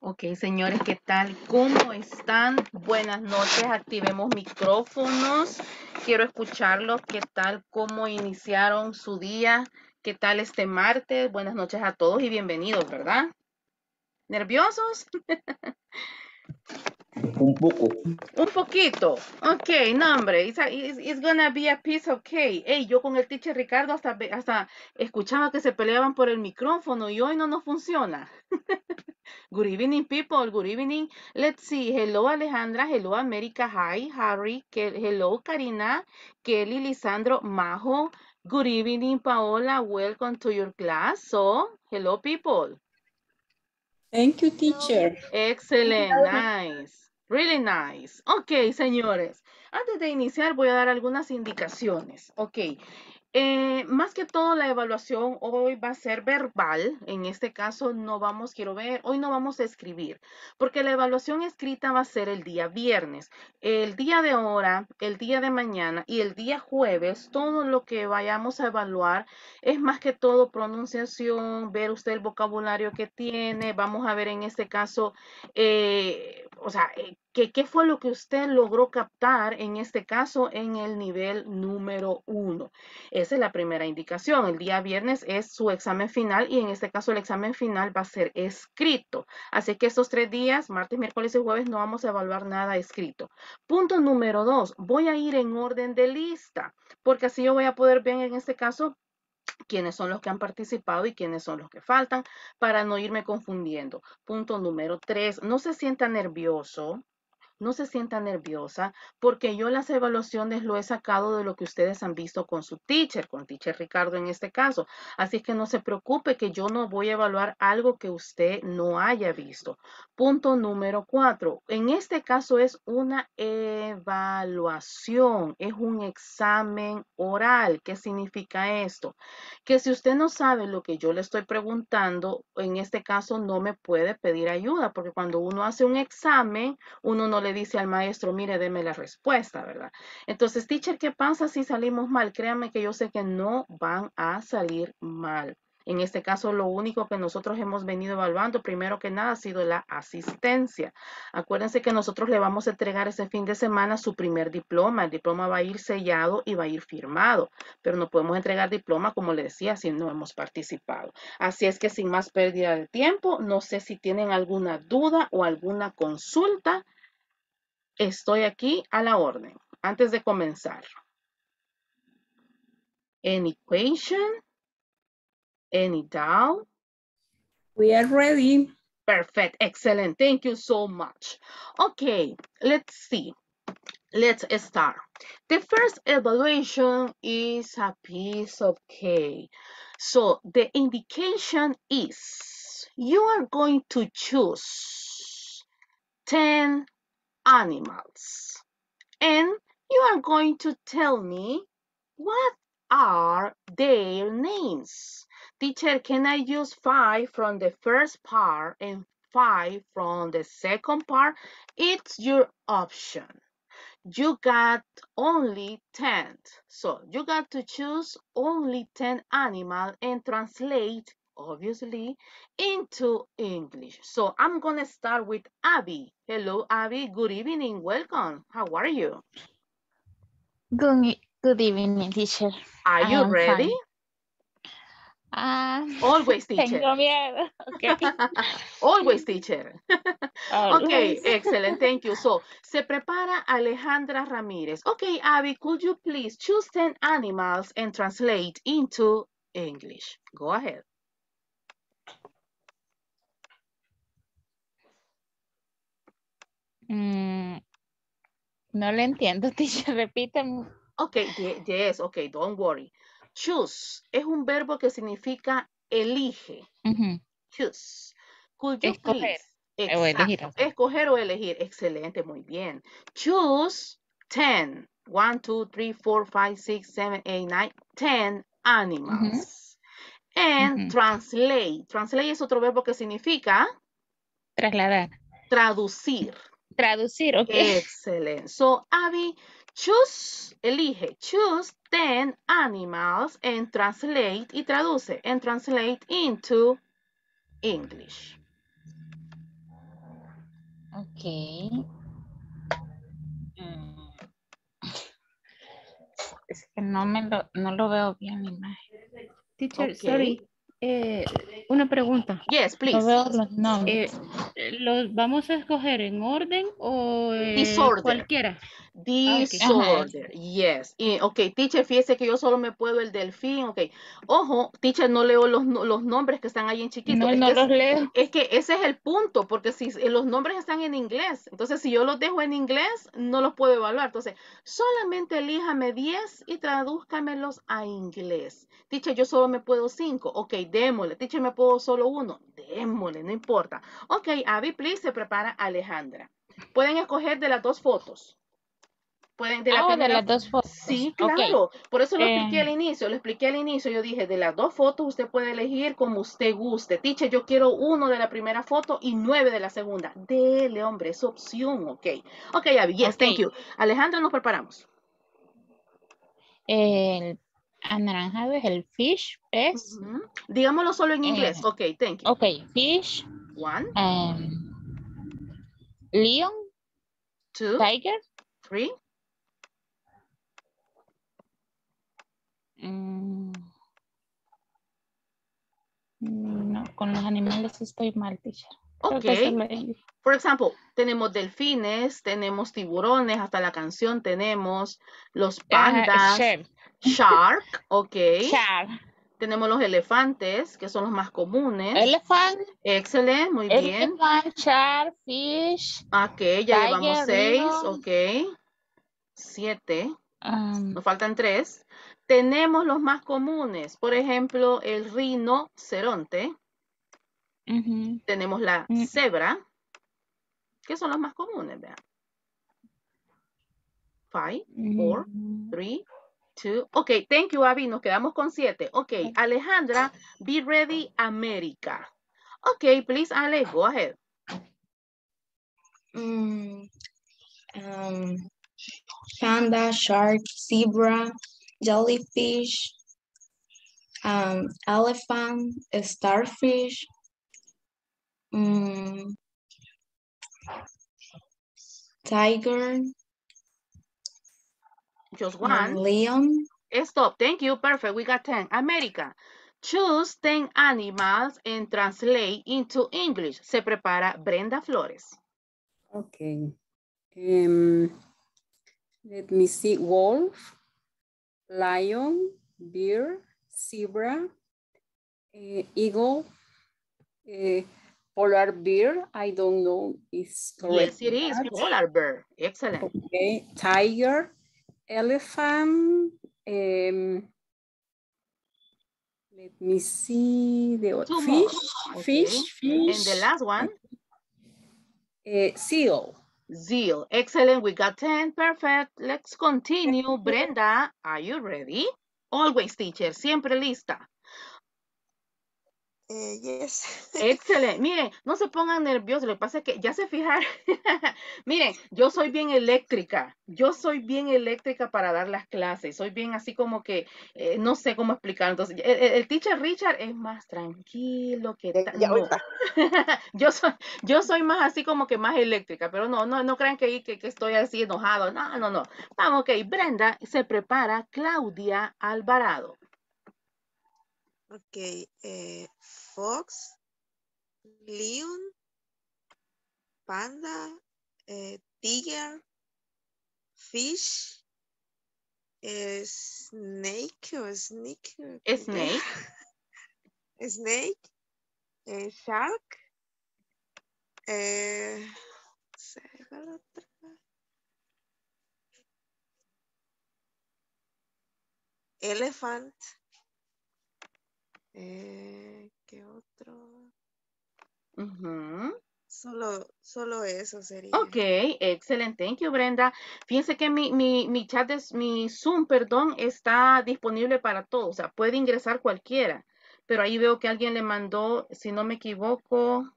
Ok, señores, ¿qué tal? ¿Cómo están? Buenas noches, activemos micrófonos. Quiero escucharlos. ¿Qué tal? ¿Cómo iniciaron su día? ¿Qué tal este martes? Buenas noches a todos y bienvenidos, ¿verdad? ¿Nerviosos? Un poco. Un poquito. Ok, no, hombre. It's, a- it's- it's gonna be a piece of cake. Hey, yo con el teacher Ricardo hasta, hasta escuchaba que se peleaban por el micrófono y hoy no nos funciona. Good evening, people. Good evening. Let's see. Hello, Alejandra. Hello, America. Hi, Harry. Hello, Karina. Kelly, Lisandro, Majo. Good evening, Paola. Welcome to your class. So, hello, people. Thank you, teacher. Excellent, nice. Really nice. Ok, señores. Antes de iniciar voy a dar algunas indicaciones. Ok. Eh, más que todo la evaluación hoy va a ser verbal. En este caso no vamos, quiero ver, hoy no vamos a escribir, porque la evaluación escrita va a ser el día viernes. El día de ahora, el día de mañana y el día jueves, todo lo que vayamos a evaluar es más que todo pronunciación, ver usted el vocabulario que tiene. Vamos a ver en este caso, eh, o sea, eh, ¿qué, qué fue lo que usted logró captar en este caso en el nivel número uno. Esa es la primera indicación. El día viernes es su examen final y en este caso el examen final va a ser escrito. Así que estos tres días, martes, miércoles y jueves, no vamos a evaluar nada escrito. Punto número dos, voy a ir en orden de lista, porque así yo voy a poder ver en este caso quiénes son los que han participado y quiénes son los que faltan para no irme confundiendo. Punto número tres, no se sienta nervioso. No se sienta nerviosa porque yo las evaluaciones lo he sacado de lo que ustedes han visto con su teacher, con teacher Ricardo en este caso. Así que no se preocupe que yo no voy a evaluar algo que usted no haya visto. Punto número cuatro. En este caso es una evaluación, es un examen oral. ¿Qué significa esto? Que si usted no sabe lo que yo le estoy preguntando, en este caso no me puede pedir ayuda, porque cuando uno hace un examen, uno no le dice al maestro, mire, deme la respuesta, ¿verdad? Entonces, teacher, ¿qué pasa si salimos mal? Créanme que yo sé que no van a salir mal. En este caso, lo único que nosotros hemos venido evaluando, primero que nada, ha sido la asistencia. Acuérdense que nosotros le vamos a entregar ese fin de semana su primer diploma. El diploma va a ir sellado y va a ir firmado, pero no podemos entregar diploma, como le decía, si no hemos participado. Así es que sin más pérdida de tiempo, no sé si tienen alguna duda o alguna consulta. Estoy aquí a la orden. Antes de comenzar. Any question? Any doubt? We are ready. Perfect. Excellent. Thank you so much. Okay, let's see. Let's start. The first evaluation is a piece of cake. So the indication is you are going to choose 10 animals and you are going to tell me what are their names. Teacher, can I use five from the first part and five from the second part? It's your option. You got only 10. So you got to choose only 10 animals and translate, obviously, into English. So I'm going to start with Abby. Hello, Abby. Good evening. Welcome. How are you? Good, good evening, teacher. Are I you ready? Ah, Always, teacher. tengo miedo. Okay. Always, teacher. Okay, excellent. Thank you. So, se prepara Alejandra Ramírez. Okay, Abby, could you please choose 10 animals and translate into English? Go ahead. Mm, no le entiendo, teacher. Repítame. Okay, ye- yes, okay, don't worry. Choose es un verbo que significa elige. Ujú. Choose. Could you Escoger please? o elegir, Exacto. ok. Escoger o elegir. Excelente, muy bien. Choose 10. 1, 2, 3, 4, 5, 6, 7, 8, 9, 10 animals. And Ujú. translate. Translate es otro verbo que significa Trasladar. traducir. Traducir, ok. Excelente. So, Abby, choose, elige, choose 10 animals and translate y traduce and translate into English. Ok. Mm. Es que no me lo, no lo veo bien la imagen. Teacher, sorry. Eh, una pregunta. Yes, please. Los nombres. Eh, ¿Los vamos a escoger en orden o eh, Disorder. cualquiera? Disorder, yes. Y, ok, teacher, fíjese que yo solo me puedo el delfín, ok. Ojo, teacher, no leo los, no- los nombres que están ahí en chiquito. no, es, no que, los leo. es que ese es el punto, porque si eh, los nombres están en inglés, entonces si yo los dejo en inglés, no los puedo evaluar. Entonces, solamente elíjame 10 y tradúzcamelos a inglés. Teacher, yo solo me puedo 5. Ok, démosle. Teacher, me puedo solo uno. Démosle, no importa. Ok, Abby, please, se prepara Alejandra. Pueden escoger de las dos fotos. Pueden de la Ah, de las dos fotos. Sí, claro. Por eso lo expliqué Eh. al inicio. Lo expliqué al inicio. Yo dije, de las dos fotos usted puede elegir como usted guste. Teacher, yo quiero uno de la primera foto y nueve de la segunda. Dele, hombre, es opción, ok. Ok, Abby, yes, thank you. Alejandra, nos preparamos. El anaranjado es el fish, pez. Digámoslo solo en inglés. Ok, thank you. Ok, fish, One, em, leon, two, tiger, three. mm, no, con los animales estoy mal, teacher. Ok. Por ejemplo, tenemos delfines, tenemos tiburones, hasta la canción tenemos los Ajá, pandas, shark, ok. shark, Tenemos los elefantes, que son los más comunes. elephant, Excelente, muy bien. elephant, shark, fish, Ok, ya llevamos seis, ok. Siete, um, nos faltan tres. Tenemos los más comunes, por ejemplo, el rinoceronte. ujú, Tenemos la Mm. cebra, que son los más comunes, vean. Five, four, mm, three, two. Ok, thank you, Abby. Nos quedamos con siete. Ok, Alejandra, be ready, America. Ok, please, Ale, go ahead. Mm, um, panda, shark, zebra, jellyfish, um, elephant, starfish, mm, tiger, Just one. leon, Stop. Thank you. Perfect. We got 10. America. Choose 10 animals and translate into English. Se prepara Brenda Flores. Okay. Um, let me see. Wolf, lion, bear, zebra, eh, eagle, eh, polar bear. I don't know. Is correct. Yes, it is. Polar bear. Excellent. Okay. Tiger, elephant. Um, let me see the Two more. fish, Okay. fish, And the last one, eh, seal. zeal. Excellent. We got 10. Perfect. Let's continue. Brenda, are you ready? Always, teacher. Siempre lista. Eh, yes. Excelente. Miren, no se pongan nerviosos. Lo que pasa es que ya se fijaron. Miren, yo soy bien eléctrica. Yo soy bien eléctrica para dar las clases. Soy bien así como que eh, no sé cómo explicar. Entonces, el, teacher Richard es más tranquilo que ya ahorita. yo soy, yo soy más así como que más eléctrica, pero no, no, no crean que, que, que estoy así enojado. No, no, no. Vamos, ok. Brenda se prepara. Claudia Alvarado. Ok. eh, fox, leon, panda, eh, tiger, fish, eh, snake o snake. o qué. Snake. Snake, eh, shark, eh, no sé, ¿cuál otra? Elephant. Eh, ¿qué otro? Solo, solo eso sería. Ok, excelente. Thank you, Brenda. Fíjense que mi, mi, mi chat, es, mi Zoom, perdón, está disponible para todos. O sea, puede ingresar cualquiera. Pero ahí veo que alguien le mandó, si no me equivoco.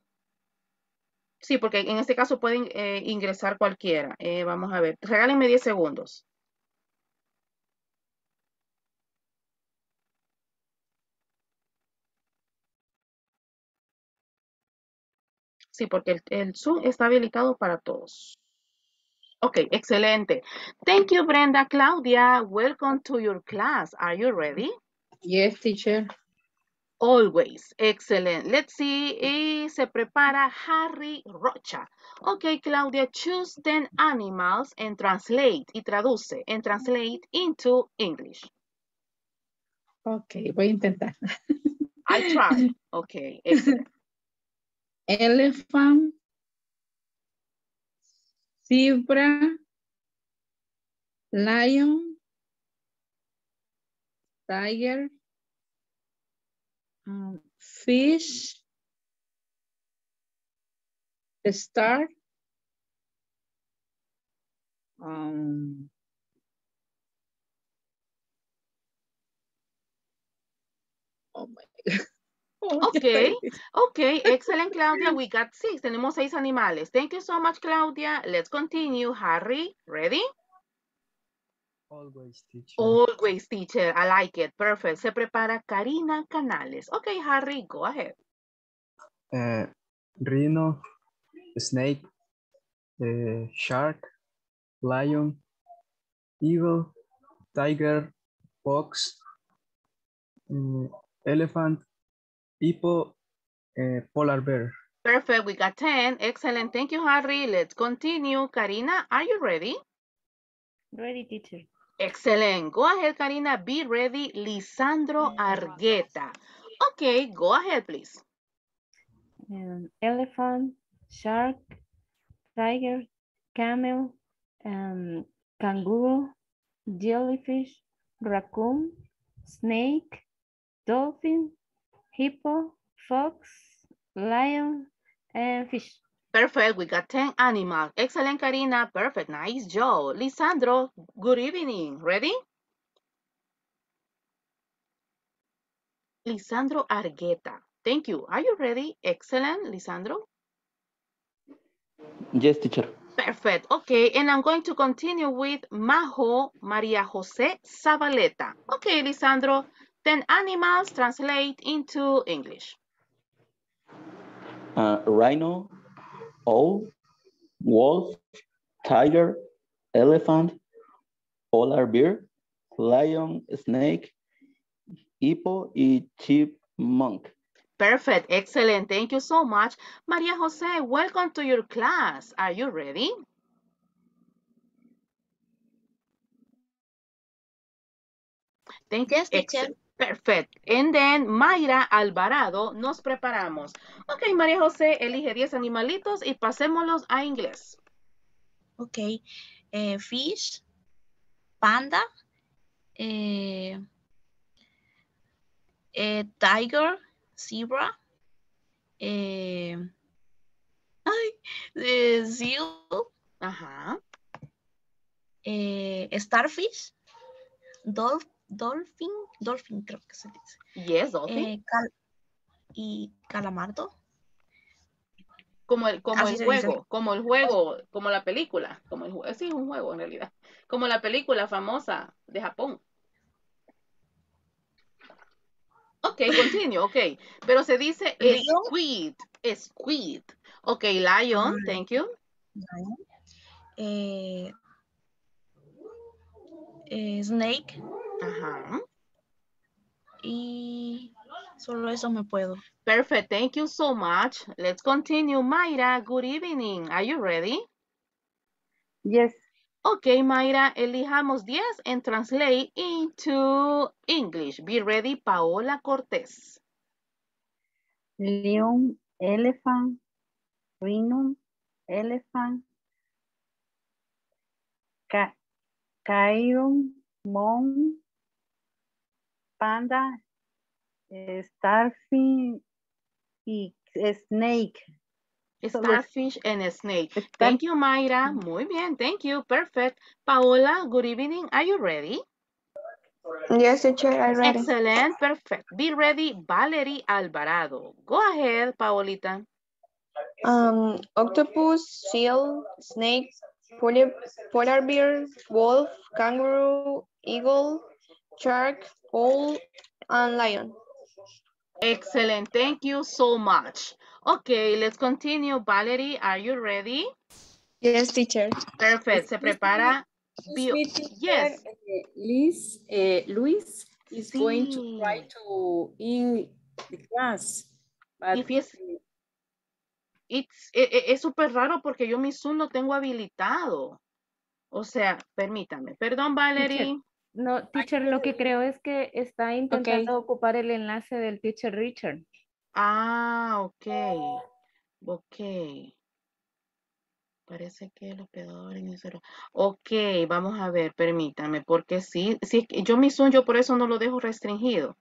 Sí, porque en este caso pueden eh, ingresar cualquiera. Eh, vamos a ver. Regálenme 10 segundos. Sí, porque el, el Zoom está habilitado para todos. Ok, excelente. Thank you, Brenda. Claudia, welcome to your class. Are you ready? Yes, teacher. Always. Excellent. Let's see. Y se prepara Harry Rocha. Ok, Claudia, choose 10 animals and translate. Y traduce. And translate into English. Ok, voy a intentar. I try. Ok, excellent. Elephant. Zebra. Lion. Tiger. um, fish. Star. Um, oh my God. Oh, ya Ok. perdí. Ok, excellent, Claudia. We got six. Tenemos seis animales. Thank you so much, Claudia. Let's continue. Harry, ready? Always teacher. Always, teacher. I like it. Perfect. Se prepara Karina Canales. Ok, Harry, go ahead. Uh, rhino, snake, uh, shark, lion, eagle, tiger, fox, uh, elephant, hippo, uh, polar bear. Perfect. We got 10. Excellent. Thank you, Harry. Let's continue. Karina, are you ready? Ready, teacher. Excellent. Go ahead, Karina. Be ready. Lisandro Argueta. Okay, go ahead, please. Um, elephant, shark, tiger, camel, um, kangaroo, jellyfish, raccoon, snake, dolphin, hippo, fox, lion, and fish. Perfect. We got 10 animals. Excellent, Karina. Perfect. Nice job. Lisandro, good evening. Ready? Lisandro Argueta. Thank you. Are you ready? Excellent, Lisandro. Yes, teacher. Perfect. Okay, and I'm going to continue with Majo Maria Jose Zabaleta. Okay, Lisandro, 10 animals translate into English. Uh, rhino, owl, wolf, tiger, elephant, polar bear, lion, snake, hippo y chipmunk. Perfect. Excellent. Thank you so much. Maria Jose, welcome to your class. Are you ready? Thank Yes, teacher. Perfect. And then Mayra Alvarado, nos preparamos. Ok, María José, elige 10 animalitos y pasémoslos a inglés. Okay. eh, fish, panda, eh, eh, tiger, zebra, ay, seal, Ajá. starfish, dolph- dolphin, dolphin creo que se dice, Yes, Dolphin. eh, cal- y calamardo. como el, como así el dice. juego, como el juego, como la película. Como el juego. Sí, es un juego en realidad. Como la película famosa de Japón. Ok, continue, ok. Pero se dice Lion. squid. Squid. Ok, lion, thank you. eh, eh, snake Ajá. y solo eso me puedo. Perfect. Thank you so much. Let's continue. Mayra, good evening. Are you ready? Yes. Okay, Mayra, elijamos 10 and translate into English. Be ready, Paola Cortés. Leon, elephant, rhino, elephant, ca Chiron, mon, panda, eh, starfish y snake. Solo Starfish and a snake. Star- Thank you, Mayra. Muy bien, thank you. Perfect. Paola, good evening. Are you ready? Yes, teacher, I'm ready. Excellent, perfect. Be ready, Valerie Alvarado. Go ahead, Paolita. Um, octopus, seal, snake, polar, polar bear, wolf, kangaroo, eagle, shark, owl, and lion. Excellent. Thank you so much. Okay, let's continue. Valerie, are you ready? Yes, teacher. Perfect. Se prepara. teacher, Yes. eh, Liz, eh, Luis is going to try to in the class. But If it's- It's, es súper raro porque yo mi Zoom lo tengo habilitado. O sea, permítame. Perdón, Valerie. No, teacher, lo que creo es que está intentando ocupar el enlace del teacher Richard. Ah, ok. Ok. Parece que el hospedador en ese- Ok, vamos a ver, permítame, porque sí, sí, yo mi Zoom, yo por eso no lo dejo restringido.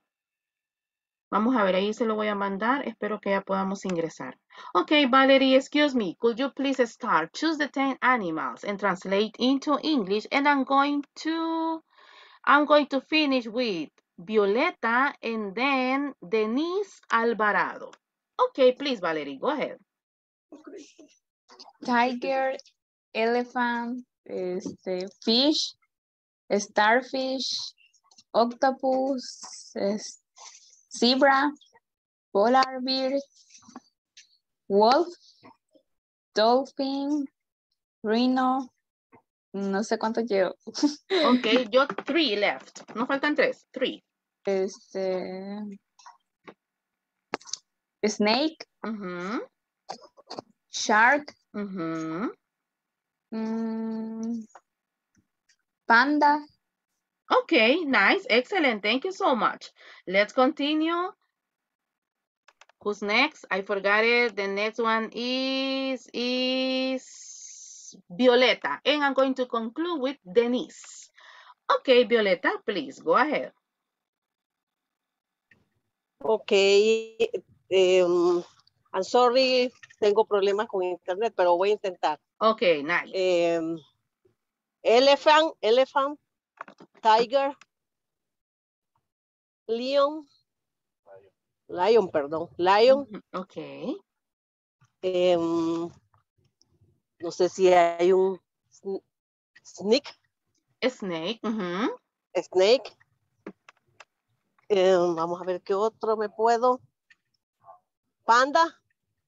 Vamos a ver, ahí se lo voy a mandar. Espero que ya podamos ingresar. Okay, Valerie, excuse me. Could you please start? Choose the 10 animals and translate into English. And I'm going to, I'm going to finish with Violeta and then Denise Alvarado. Okay, please, Valerie, go ahead. Tiger, elephant, este, fish, starfish, octopus, zebra, polar bear, wolf, dolphin, rhino, no sé cuánto llevo. Okay, yo three left. No faltan tres. Three. Este, snake, Mhm, shark, mhm. mm, panda, Okay, nice, excellent. Thank you so much. Let's continue. Who's next? I forgot it. The next one is is Violeta, and I'm going to conclude with Denise. Okay, Violeta, please go ahead. Ok, em, I'm sorry, tengo problemas con internet, pero voy a intentar. Okay, nice. Em, elephant, elephant, tiger, lion, lion, perdón, lion, Okay. em, no sé si hay un sn- snake, A snake. mhm. snake. Vamos a ver qué otro me puedo. Panda.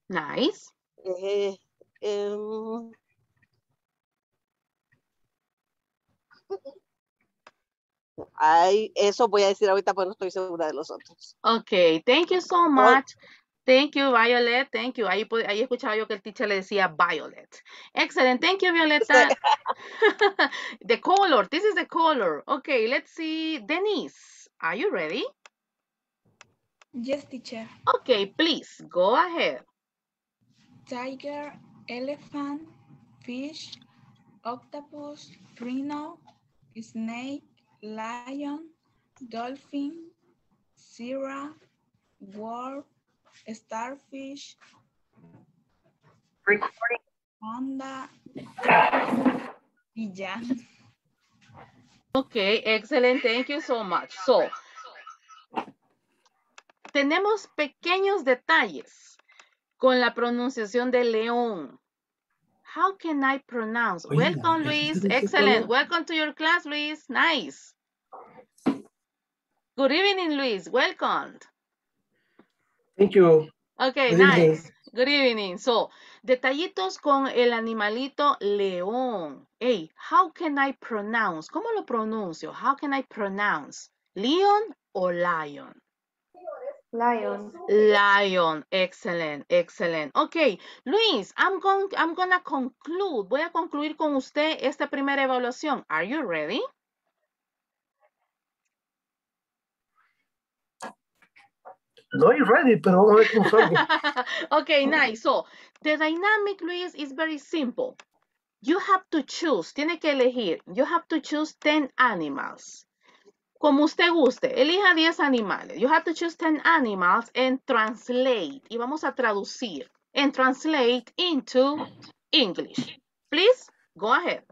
Nice. eh, em, Ay, eso voy a decir ahorita, pero no estoy segura de los otros. Okay, thank you so much. Thank you, Violet. Thank you. Ahí, pu- ahí escuchaba yo que el teacher le decía Violet. Excellent. Thank you, Violeta. the color. This is the color. Okay, let's see. Denise, are you ready? Yes, teacher. Okay, please go ahead. Tiger, elephant, fish, octopus, rhino, snake, lion, dolphin, zebra, wolf, starfish, panda, y ya. Okay, excellent. Thank you so much. So, tenemos pequeños detalles con la pronunciación de león. How can I pronounce? Welcome, ¿ya Luis. dice Excellent. Welcome to your class, Luis. Nice. Good evening, Luis. Welcome. Thank you. Okay, Good evening. nice. Good evening. So, detallitos con el animalito león. Hey, how can I pronounce? ¿Cómo lo pronuncio? How can I pronounce? Leon o lion? Lion. Lion. Excellent, excellent. Okay, Luis, I'm going, I'm gonna conclude. Voy a concluir con usted esta primera evaluación. Are you ready? No estoy ready, pero vamos a ver cómo salgo. okay, nice. So, the dynamic, Luis, is very simple. You have to choose, tiene que elegir. You have to choose 10 animals. Como usted guste, elija 10 animales. You have to choose 10 animals and translate. Y vamos a traducir. And translate into English. Please, go ahead.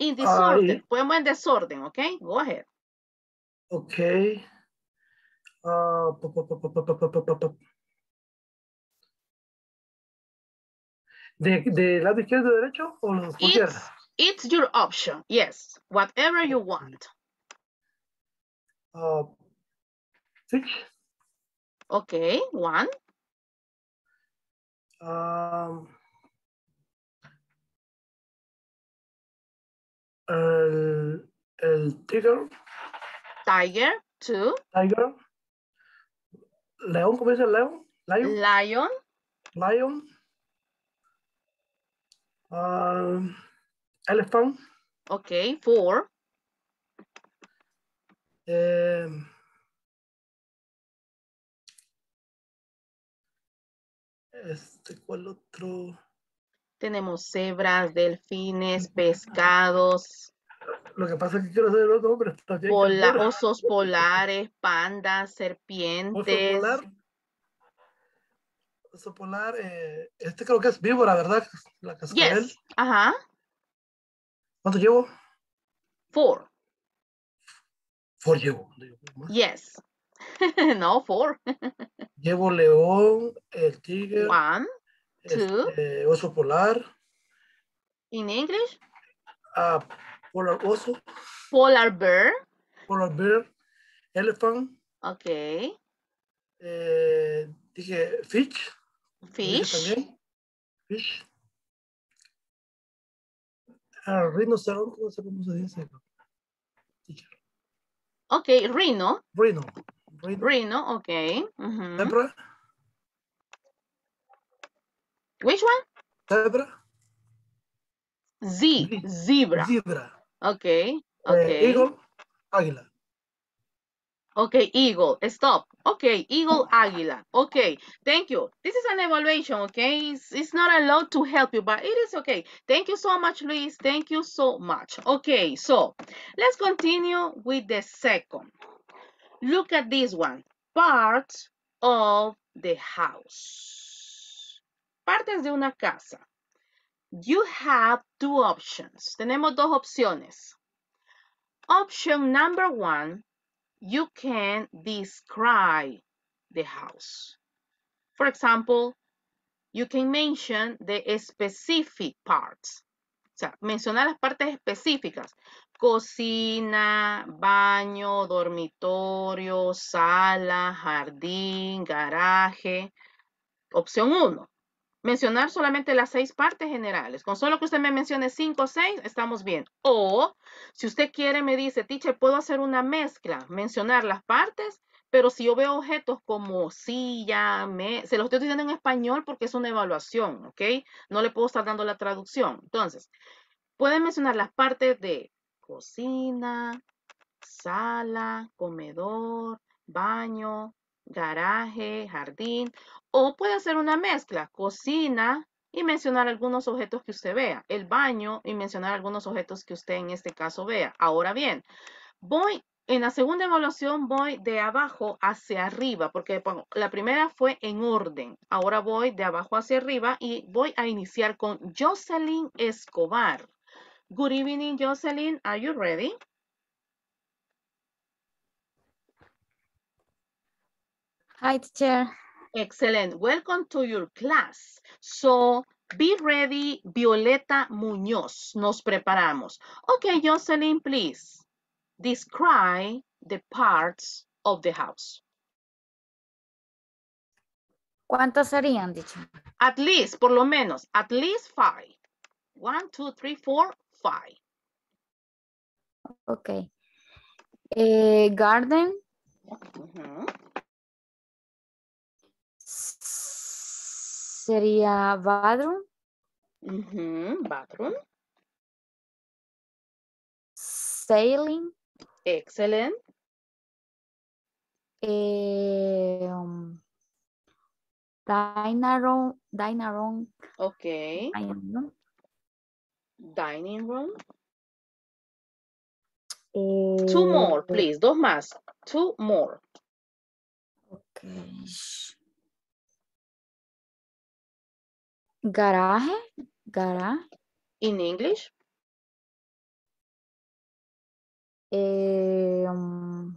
In disorder. Podemos en desorden, okay? Go ahead. Ok. Ah, ¿De, ¿De lado izquierdo, derecho o it's. It's your option, yes. Whatever you want. Uh. Okay, one. Um, el, el tiger. Tiger, two. Tiger. León, ¿cómo dice león? Lion. Lion, Lion. Um, elephant. okay, four. Eh, este, ¿cuál otro? Tenemos cebras, delfines, pescados, Lo que pasa es que quiero hacer los nombres también. pola- osos polares, pandas, Oso serpientes. polar. Oso polar. eh, este creo que es víbora, ¿verdad? La cascabel. Yes, ajá, ¿Cuánto llevo? four. Four llevo. Yes. no, four. Llevo león, el tigre, One, two. este, oso polar, In English, ah, polar oso, polar bear. polar bear, elephant, Okay. eh, dije fish, Fish. también, fish, ah, rinoceronte, no sé cómo se dice, Okay, rhino. rhino, rhino, Rhino, okay. mhm. zebra, Which one? zebra, Z, zebra. zebra, Okay, eh, okay. eagle, águila. Okay, eagle. Stop. Okay, eagle, águila. Okay, thank you. This is an evaluation, okay? It's, it's not allowed to help you, but it is okay. Thank you so much, Luis. Thank you so much. Okay, so let's continue with the second. Look at this one. Parts of the house. Partes de una casa. You have two options. Tenemos dos opciones. Option number one, you can describe the house. For example, you can mention the specific parts. O sea, mencionar las partes específicas. Cocina, baño, dormitorio, sala, jardín, garaje. Opción 1. Mencionar solamente las seis partes generales. Con solo que usted me mencione cinco o seis, estamos bien. O, si usted quiere, me dice, teacher, puedo hacer una mezcla, mencionar las partes, pero si yo veo objetos como silla, me, se los estoy diciendo en español porque es una evaluación, ¿ok? No le puedo estar dando la traducción. Entonces, pueden mencionar las partes de cocina, sala, comedor, baño, garaje, jardín, o puede hacer una mezcla, cocina y mencionar algunos objetos que usted vea, el baño y mencionar algunos objetos que usted en este caso vea. Ahora bien, voy, en la segunda evaluación voy de abajo hacia arriba, porque la primera fue en orden. Ahora voy de abajo hacia arriba y voy a iniciar con Jocelyn Escobar. Good evening, Jocelyn. Are you ready? Hi, teacher. Excellent. Welcome to your class. So, be ready, Violeta Muñoz. Nos preparamos. Okay, Jocelyn, please. Describe the parts of the house. ¿Cuántos serían, teacher? At least, por lo menos, at least five. One, two, three, four, five. Ok. Eh, garden, Ujú. Sería bathroom, Ujú, Bathroom. sailing, Excellent. eh, um, dining room, dining room, Okay. dining room, Dining room. eh, Two more, please. Dos más. Two more. ok. Garaje, garaje, In English. um,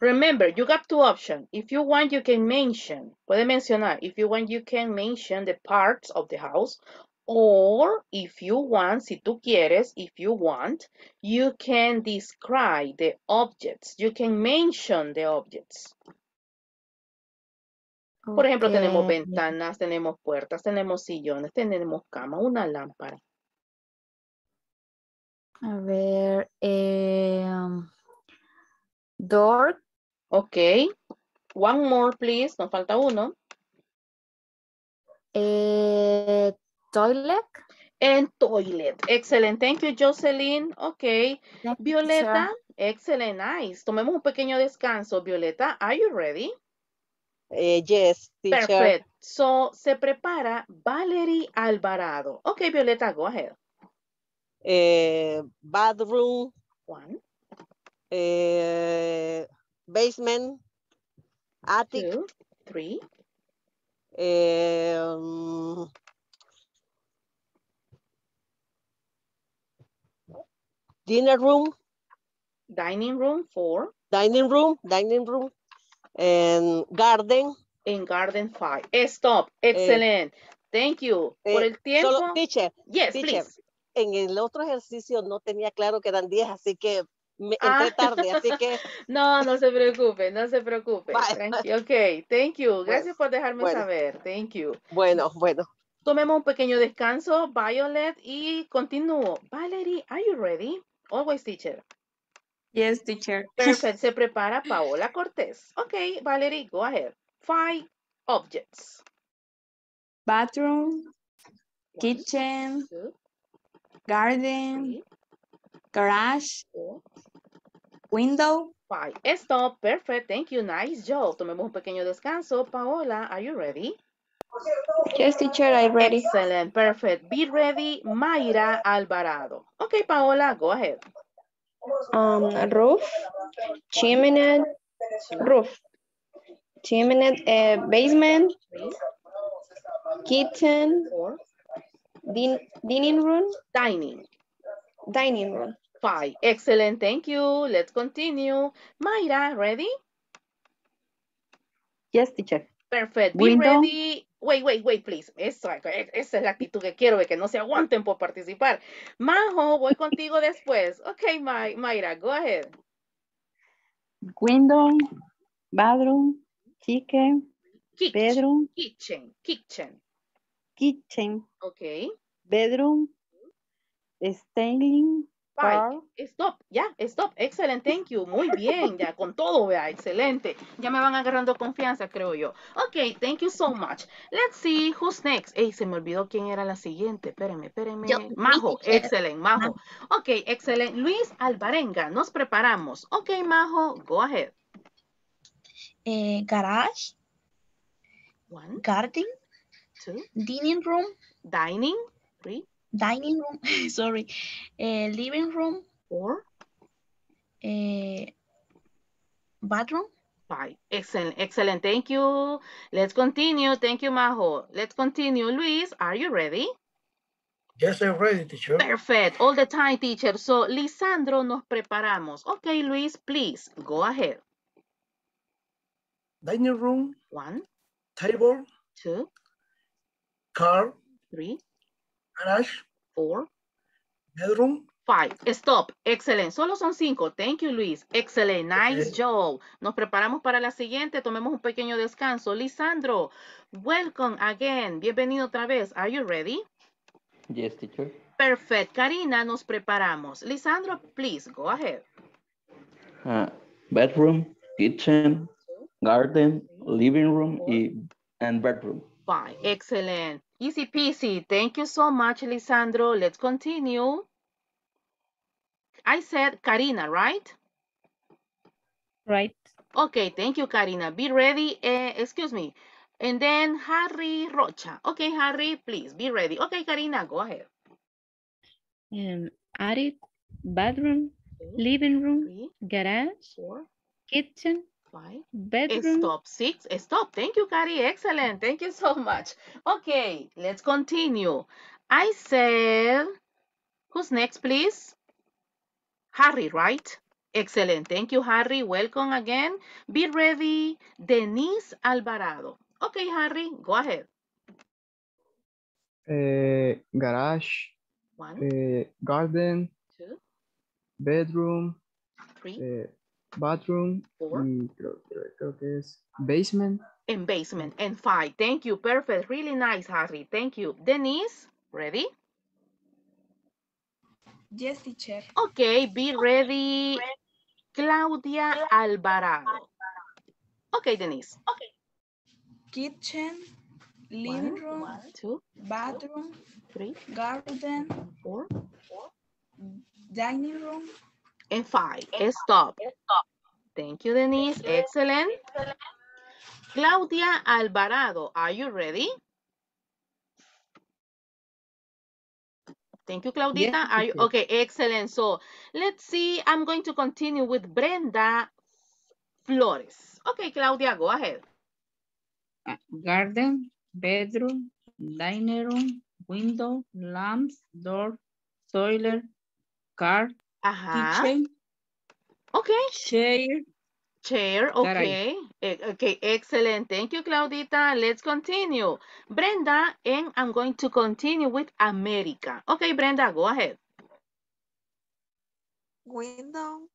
Remember, you got two options. If you want, you can mention. Puede mencionar. If you want, you can mention the parts of the house. Or if you want, si tú quieres, if you want, you can describe the objects. You can mention the objects. Por ejemplo, tenemos ventanas, tenemos puertas, tenemos sillones, tenemos cama, una lámpara. A ver, em, door, Ok. One more, please. Nos falta uno. eh, toilet. En toilet. Excellent. Thank you, Jocelyn. Ok. Thank Violeta. Excellent. Nice. Tomemos un pequeño descanso. Violeta, are you ready? Eh, yes, teacher. Perfect. So, se prepara Valerie Alvarado. Ok, Violeta, go ahead. Eh, bathroom, One, eh, basement, attic, two, three, eh, mm, dinner room, dining room, four, dining room, dining room, and garden. and garden, five. Stop. Excellent. Thank you. Por Eh, el tiempo. Solo, teacher, Yes, teacher, please. en el otro ejercicio no tenía claro que eran 10, así que me Ah. entré tarde, así que No, no se preocupe, no se preocupe. Bye. Tranqui- Ok, thank you. Gracias por dejarme bueno. saber. Thank you. bueno, bueno. Tomemos un pequeño descanso, Violet, y continúo. Valerie, are you ready? Always teacher. Yes, teacher. Perfect. Se prepara Paola Cortés. Ok, Valerie, go ahead. Five objects. Bathroom, One, kitchen, two, garden, three, garage, four, window. five. Stop. Perfect. Thank you. Nice job. Tomemos un pequeño descanso. Paola, are you ready? Yes, teacher, I'm ready. Excellent. Perfect. Be ready, Mayra Alvarado. Ok, Paola, go ahead. Um, roof, chimney, roof, chimney, uh, basement, kitchen, din dining room, dining. dining room. Five. Excellent. Thank you. Let's continue. Mayra, ready? Yes, teacher. Perfect. Be Window. ready. Wait, wait, wait, please. Esa, esa es la actitud que quiero, de que no se aguanten por participar. Majo, voy contigo después. Ok, May- Mayra, go ahead. Window, bathroom, chicken, Kitchen. bedroom, Kitchen. Kitchen. kitchen, Ok. bedroom, staining, Car, Stop, ya, stop. Excellent, thank you. Muy bien, ya con todo, vea, excelente. Ya me van agarrando confianza, creo yo. Ok, thank you so much. Let's see who's next. Ey, se me olvidó quién era la siguiente. Espérenme, espérenme. Yo, Majo, excelente, Majo. Ok, excelente. Luis Alvarenga, nos preparamos. Ok, Majo, go ahead. Eh, garage, One, garden, two, dining room, dining, three, dining room, sorry, eh, living room, or eh, bathroom, five. Excellent, excellent. Thank you. Let's continue. Thank you, Majo. Let's continue. Luis, are you ready? Yes, I'm ready, teacher. Perfect. All the time, teacher. So, Lisandro, nos preparamos. Okay, Luis, please, go ahead. Dining room, One, table, two, car, three, garage, four, bedroom. five. Stop. Excellent. Solo son cinco. Thank you, Luis. Excellent. Nice Okay. job. Nos preparamos para la siguiente. Tomemos un pequeño descanso. Lisandro, welcome again. Bienvenido otra vez. Are you ready? Yes, teacher. Perfect. Karina, nos preparamos. Lisandro, please, go ahead. Uh, bedroom, kitchen, garden, living room, y, and bedroom. Fine. Excellent. Easy peasy. Thank you so much, Lisandro. Let's continue. I said Karina, right? Right. Okay, thank you, Karina. Be ready. eh, excuse me. And then Harry Rocha. Okay, Harry, please be ready. Okay, Karina, go ahead. Um, attic, bathroom, Two, living room, three, garage, four, kitchen, five. bedroom. Stop. Six. Stop. Thank you, Kari. Excellent. Thank you so much. Okay, let's continue. I said, who's next, please? Harry, right? Excellent. Thank you, Harry. Welcome again. Be ready. Denise Alvarado. Okay, Harry, go ahead. eh, garage, One, eh, garden, two, bedroom, three, eh, bathroom, y creo, creo- creo que es basement. En basement. And five. Thank you. Perfect. Really nice, Harry. Thank you. Denise, ready? Yes, teacher. Okay, be ready. Claudia Alvarado. Okay, Denise. Okay. Kitchen, living One, room, two, bathroom, three, garden, four, dining room. And five. Stop. Thank you, Denise. Excellent. Claudia Alvarado, are you ready? Thank you, Claudita. Are you okay? Excellent. So let's see. I'm going to continue with Brenda Flores. Okay, Claudia, go ahead. Uh, garden, bedroom, dining room, window, lamps, door, toilet, car, Ajá. kitchen, Okay. chair, Chair, okay. Okay, excellent. Thank you, Claudita. Let's continue. Brenda, and I'm going to continue with America. Okay, Brenda, go ahead. Window,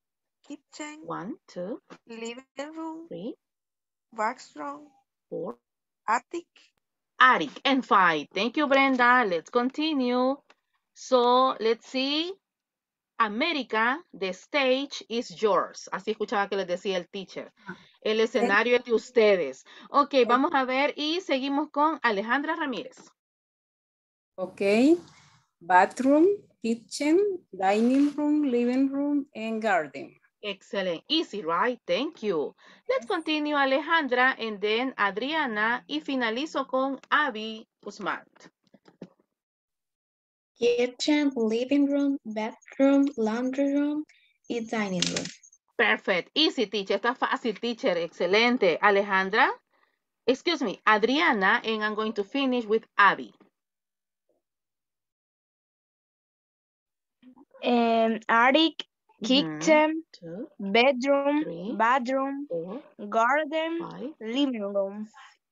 kitchen, One, two, living room, three, bathroom, four, attic, attic, and five. Thank you, Brenda. Let's continue. So, let's see. América, the stage is yours. Así escuchaba que les decía el teacher. El escenario es de ustedes. Ok, vamos a ver y seguimos con Alejandra Ramírez. Okay. Bathroom, kitchen, dining room, living room, and garden. Excellent. Easy, right? Thank you. Let's continue, Alejandra, and then Adriana, y finalizo con Abby Guzmán. Kitchen, living room, bedroom, laundry room y dining room. Perfect. Easy, teacher. Está fácil, teacher. Excelente. Alejandra, excuse me, Adriana, and I'm going to finish with Abby. Um, attic, Mhm. kitchen, Two, bedroom, three, bathroom, four, garden, five. living room.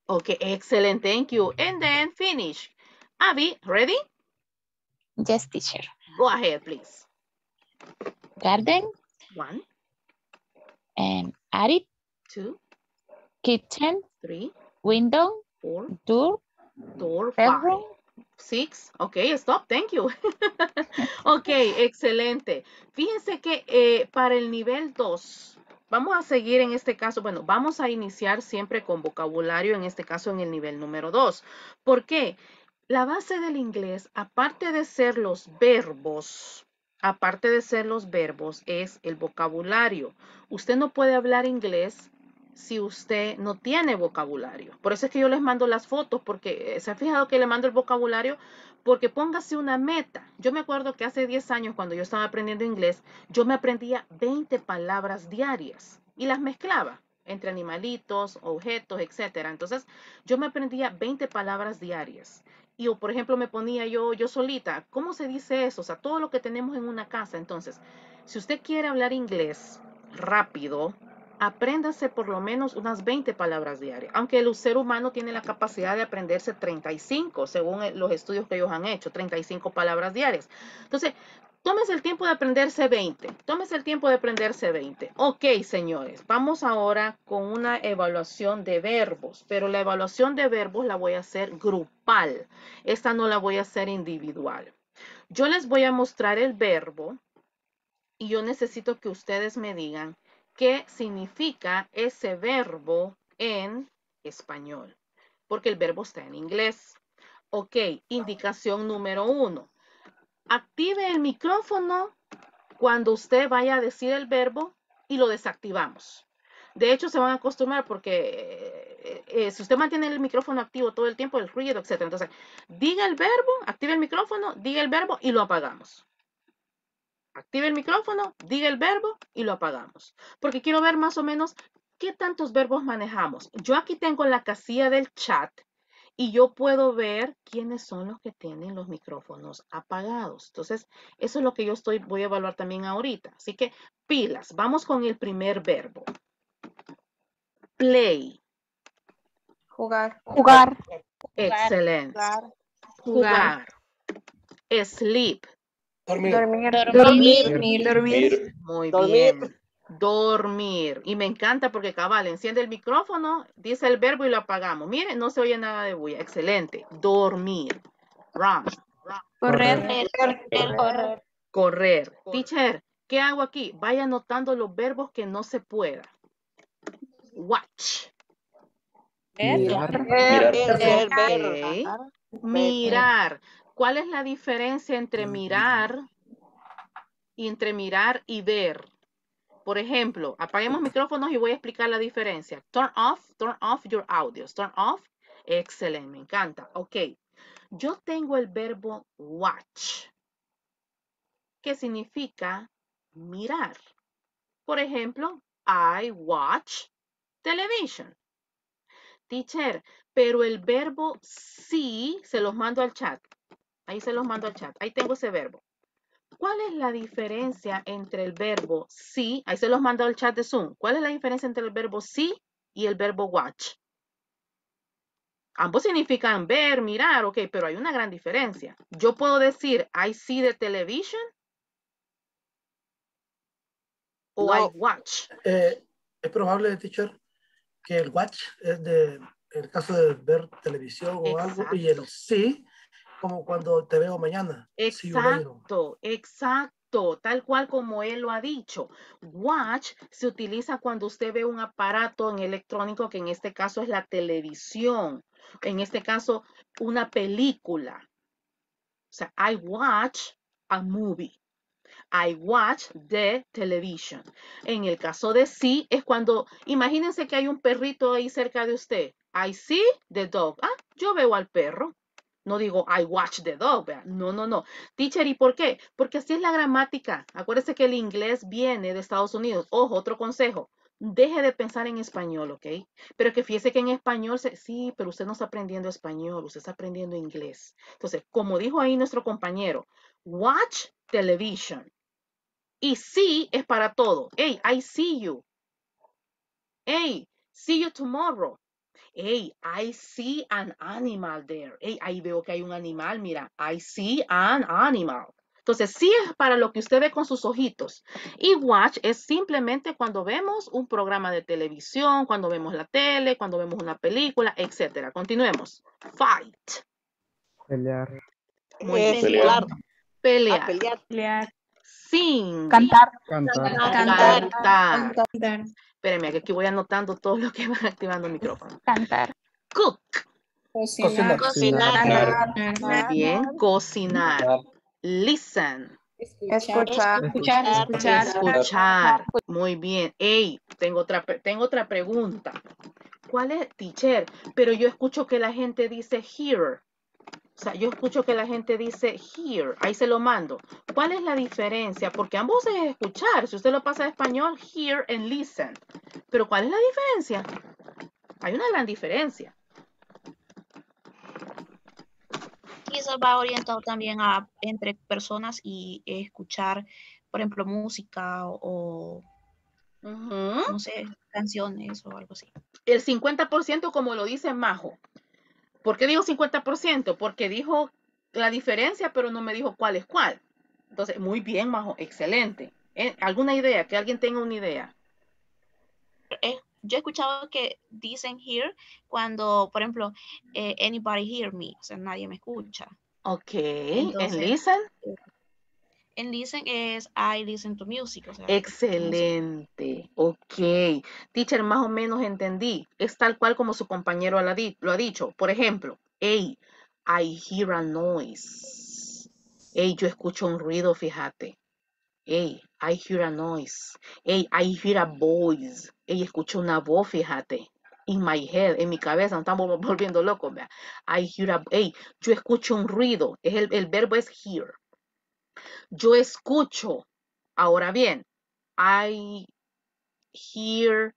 Okay, excellent. Thank you. And then finish. Abby, ready? Yes, teacher. Go ahead, please. Garden, One, um, attic, two, kitchen, three, window, four, door, door, five. bedroom. Six. Ok, stop. Thank you. ok, excelente. Fíjense que eh, para el nivel 2, vamos a seguir en este caso. Bueno, vamos a iniciar siempre con vocabulario, en este caso en el nivel número 2. ¿Por qué? La base del inglés, aparte de ser los verbos, aparte de ser los verbos, es el vocabulario. Usted no puede hablar inglés si usted no tiene vocabulario. Por eso es que yo les mando las fotos, porque eh, se ha fijado que le mando el vocabulario, porque póngase una meta. Yo me acuerdo que hace 10 años, cuando yo estaba aprendiendo inglés, yo me aprendía 20 palabras diarias y las mezclaba entre animalitos, objetos, etcétera. Entonces, yo me aprendía 20 palabras diarias. Y, por ejemplo, me ponía yo, yo solita, ¿cómo se dice eso? O sea, todo lo que tenemos en una casa. Entonces, si usted quiere hablar inglés rápido, apréndase por lo menos unas 20 palabras diarias, aunque el ser humano tiene la capacidad de aprenderse 35, según el- los estudios que ellos han hecho, 35 palabras diarias. Entonces, tómese el tiempo de aprenderse 20, tómese el tiempo de aprenderse 20. Ok, señores, vamos ahora con una evaluación de verbos, pero la evaluación de verbos la voy a hacer grupal, esta no la voy a hacer individual. Yo les voy a mostrar el verbo y yo necesito que ustedes me digan qué significa ese verbo en español, porque el verbo está en inglés. Ok, indicación número uno. Active el micrófono cuando usted vaya a decir el verbo y lo desactivamos. De hecho, se van a acostumbrar porque eh, eh, si usted mantiene el micrófono activo todo el tiempo, el ruido, etc. Entonces, diga el verbo, active el micrófono, diga el verbo y lo apagamos. Active el micrófono, diga el verbo y lo apagamos. Porque quiero ver más o menos qué tantos verbos manejamos. Yo aquí tengo la casilla del chat y yo puedo ver quiénes son los que tienen los micrófonos apagados. Entonces, eso es lo que yo estoy, voy a evaluar también ahorita. Así que pilas, vamos con el primer verbo. Play. Jugar. Jugar. Excelente. Jugar. Jugar. Sleep. Dormir. Dormir. Dormir. Dormir. Dormir. Muy Dormir. bien. Dormir. Y me encanta porque cabal, enciende el micrófono, dice el verbo y lo apagamos. Miren, no se oye nada de bulla. Excelente. Dormir. Run. Correr. Correr. Correr. Teacher, ¿qué hago aquí? Vaya anotando los verbos que no se pueda. Watch. Mirar. Mirar. Mirar. ¿Cuál es la diferencia entre mirar y entre mirar y ver? Por ejemplo, apaguemos micrófonos y voy a explicar la diferencia. Turn off, turn off your audios. Turn off. Excelente, me encanta. Ok. Yo tengo el verbo watch, que significa mirar. Por ejemplo, I watch television. Teacher, pero el verbo sí, se los mando al chat. Ahí se los mando al chat. Ahí tengo ese verbo. ¿Cuál es la diferencia entre el verbo sí? Ahí se los mando al chat de Zoom. ¿Cuál es la diferencia entre el verbo sí y el verbo watch? Ambos significan ver, mirar, ok, pero hay una gran diferencia. Yo puedo decir I see the television o I watch. Eh, es probable, teacher, que el watch es de el caso de ver televisión o algo y el sí como cuando te veo mañana. Exacto, exacto, tal cual como él lo ha dicho. Watch se utiliza cuando usted ve un aparato en electrónico, que en este caso es la televisión, en este caso una película. O sea, I watch a movie. I watch the television. En el caso de sí, es cuando, imagínense que hay un perrito ahí cerca de usted. I see the dog. Ah, yo veo al perro. No digo I watch the dog. No, no, no. Teacher, ¿y por qué? Porque así es la gramática. Acuérdese que el inglés viene de Estados Unidos. Ojo, otro consejo. Deje de pensar en español, ¿ok? Pero que fíjese que en español, se- sí, pero usted no está aprendiendo español, usted está aprendiendo inglés. Entonces, como dijo ahí nuestro compañero, watch television. Y sí es para todo. Hey, I see you. Hey, see you tomorrow. Hey, I see an animal there. Hey, ahí veo que hay un animal. Mira, I see an animal. Entonces, sí es para lo que usted ve con sus ojitos. Y watch es simplemente cuando vemos un programa de televisión, cuando vemos la tele, cuando vemos una película, etcétera. Continuemos. Fight. Pelear. Muy bien. pelear. Pelear. Pelear. Pelear. Sing. Cantar. Cantar. Cantar. Cantar. Espérenme, que aquí voy anotando todo lo que va activando el micrófono. Cantar. Cook. Cocinar. Cocinar. Muy bien. Cocinar. Listen. Escuchar. Escuchar. Escuchar. Escuchar. Muy bien. Ey, tengo otra, tengo otra pregunta. ¿Cuál es, teacher? Pero yo escucho que la gente dice here. O sea, yo escucho que la gente dice here. Ahí se lo mando. ¿Cuál es la diferencia? Porque ambos es escuchar. Si usted lo pasa a español, hear and listen. Pero ¿cuál es la diferencia? Hay una gran diferencia. Quizás va orientado también a entre personas y escuchar, por ejemplo, música o, no sé, canciones o algo así. El 50% como lo dice Majo. ¿Por qué digo 50%? Porque dijo la diferencia, pero no me dijo cuál es cuál. Entonces, muy bien, Majo, excelente. Eh, ¿Alguna idea? Que alguien tenga una idea. Eh, yo he escuchado que dicen here cuando, por ejemplo, eh, anybody hear me, o sea, nadie me escucha. Ok, en Entonces, listen. En listen es I listen to music, Excelente. Ok. Teacher, más o menos entendí. Es tal cual como su compañero lo ha, dicho. Por ejemplo, hey, I hear a noise. Hey, yo escucho un ruido, fíjate. Hey, I hear a noise. Hey, I hear a voice. Hey, escucho una voz, fíjate. In my head, en mi cabeza, estamos vol- volviendo locos, vea. I hear a, hey, yo escucho un ruido. Es el, el verbo es hear. Yo escucho. Ahora bien, I hear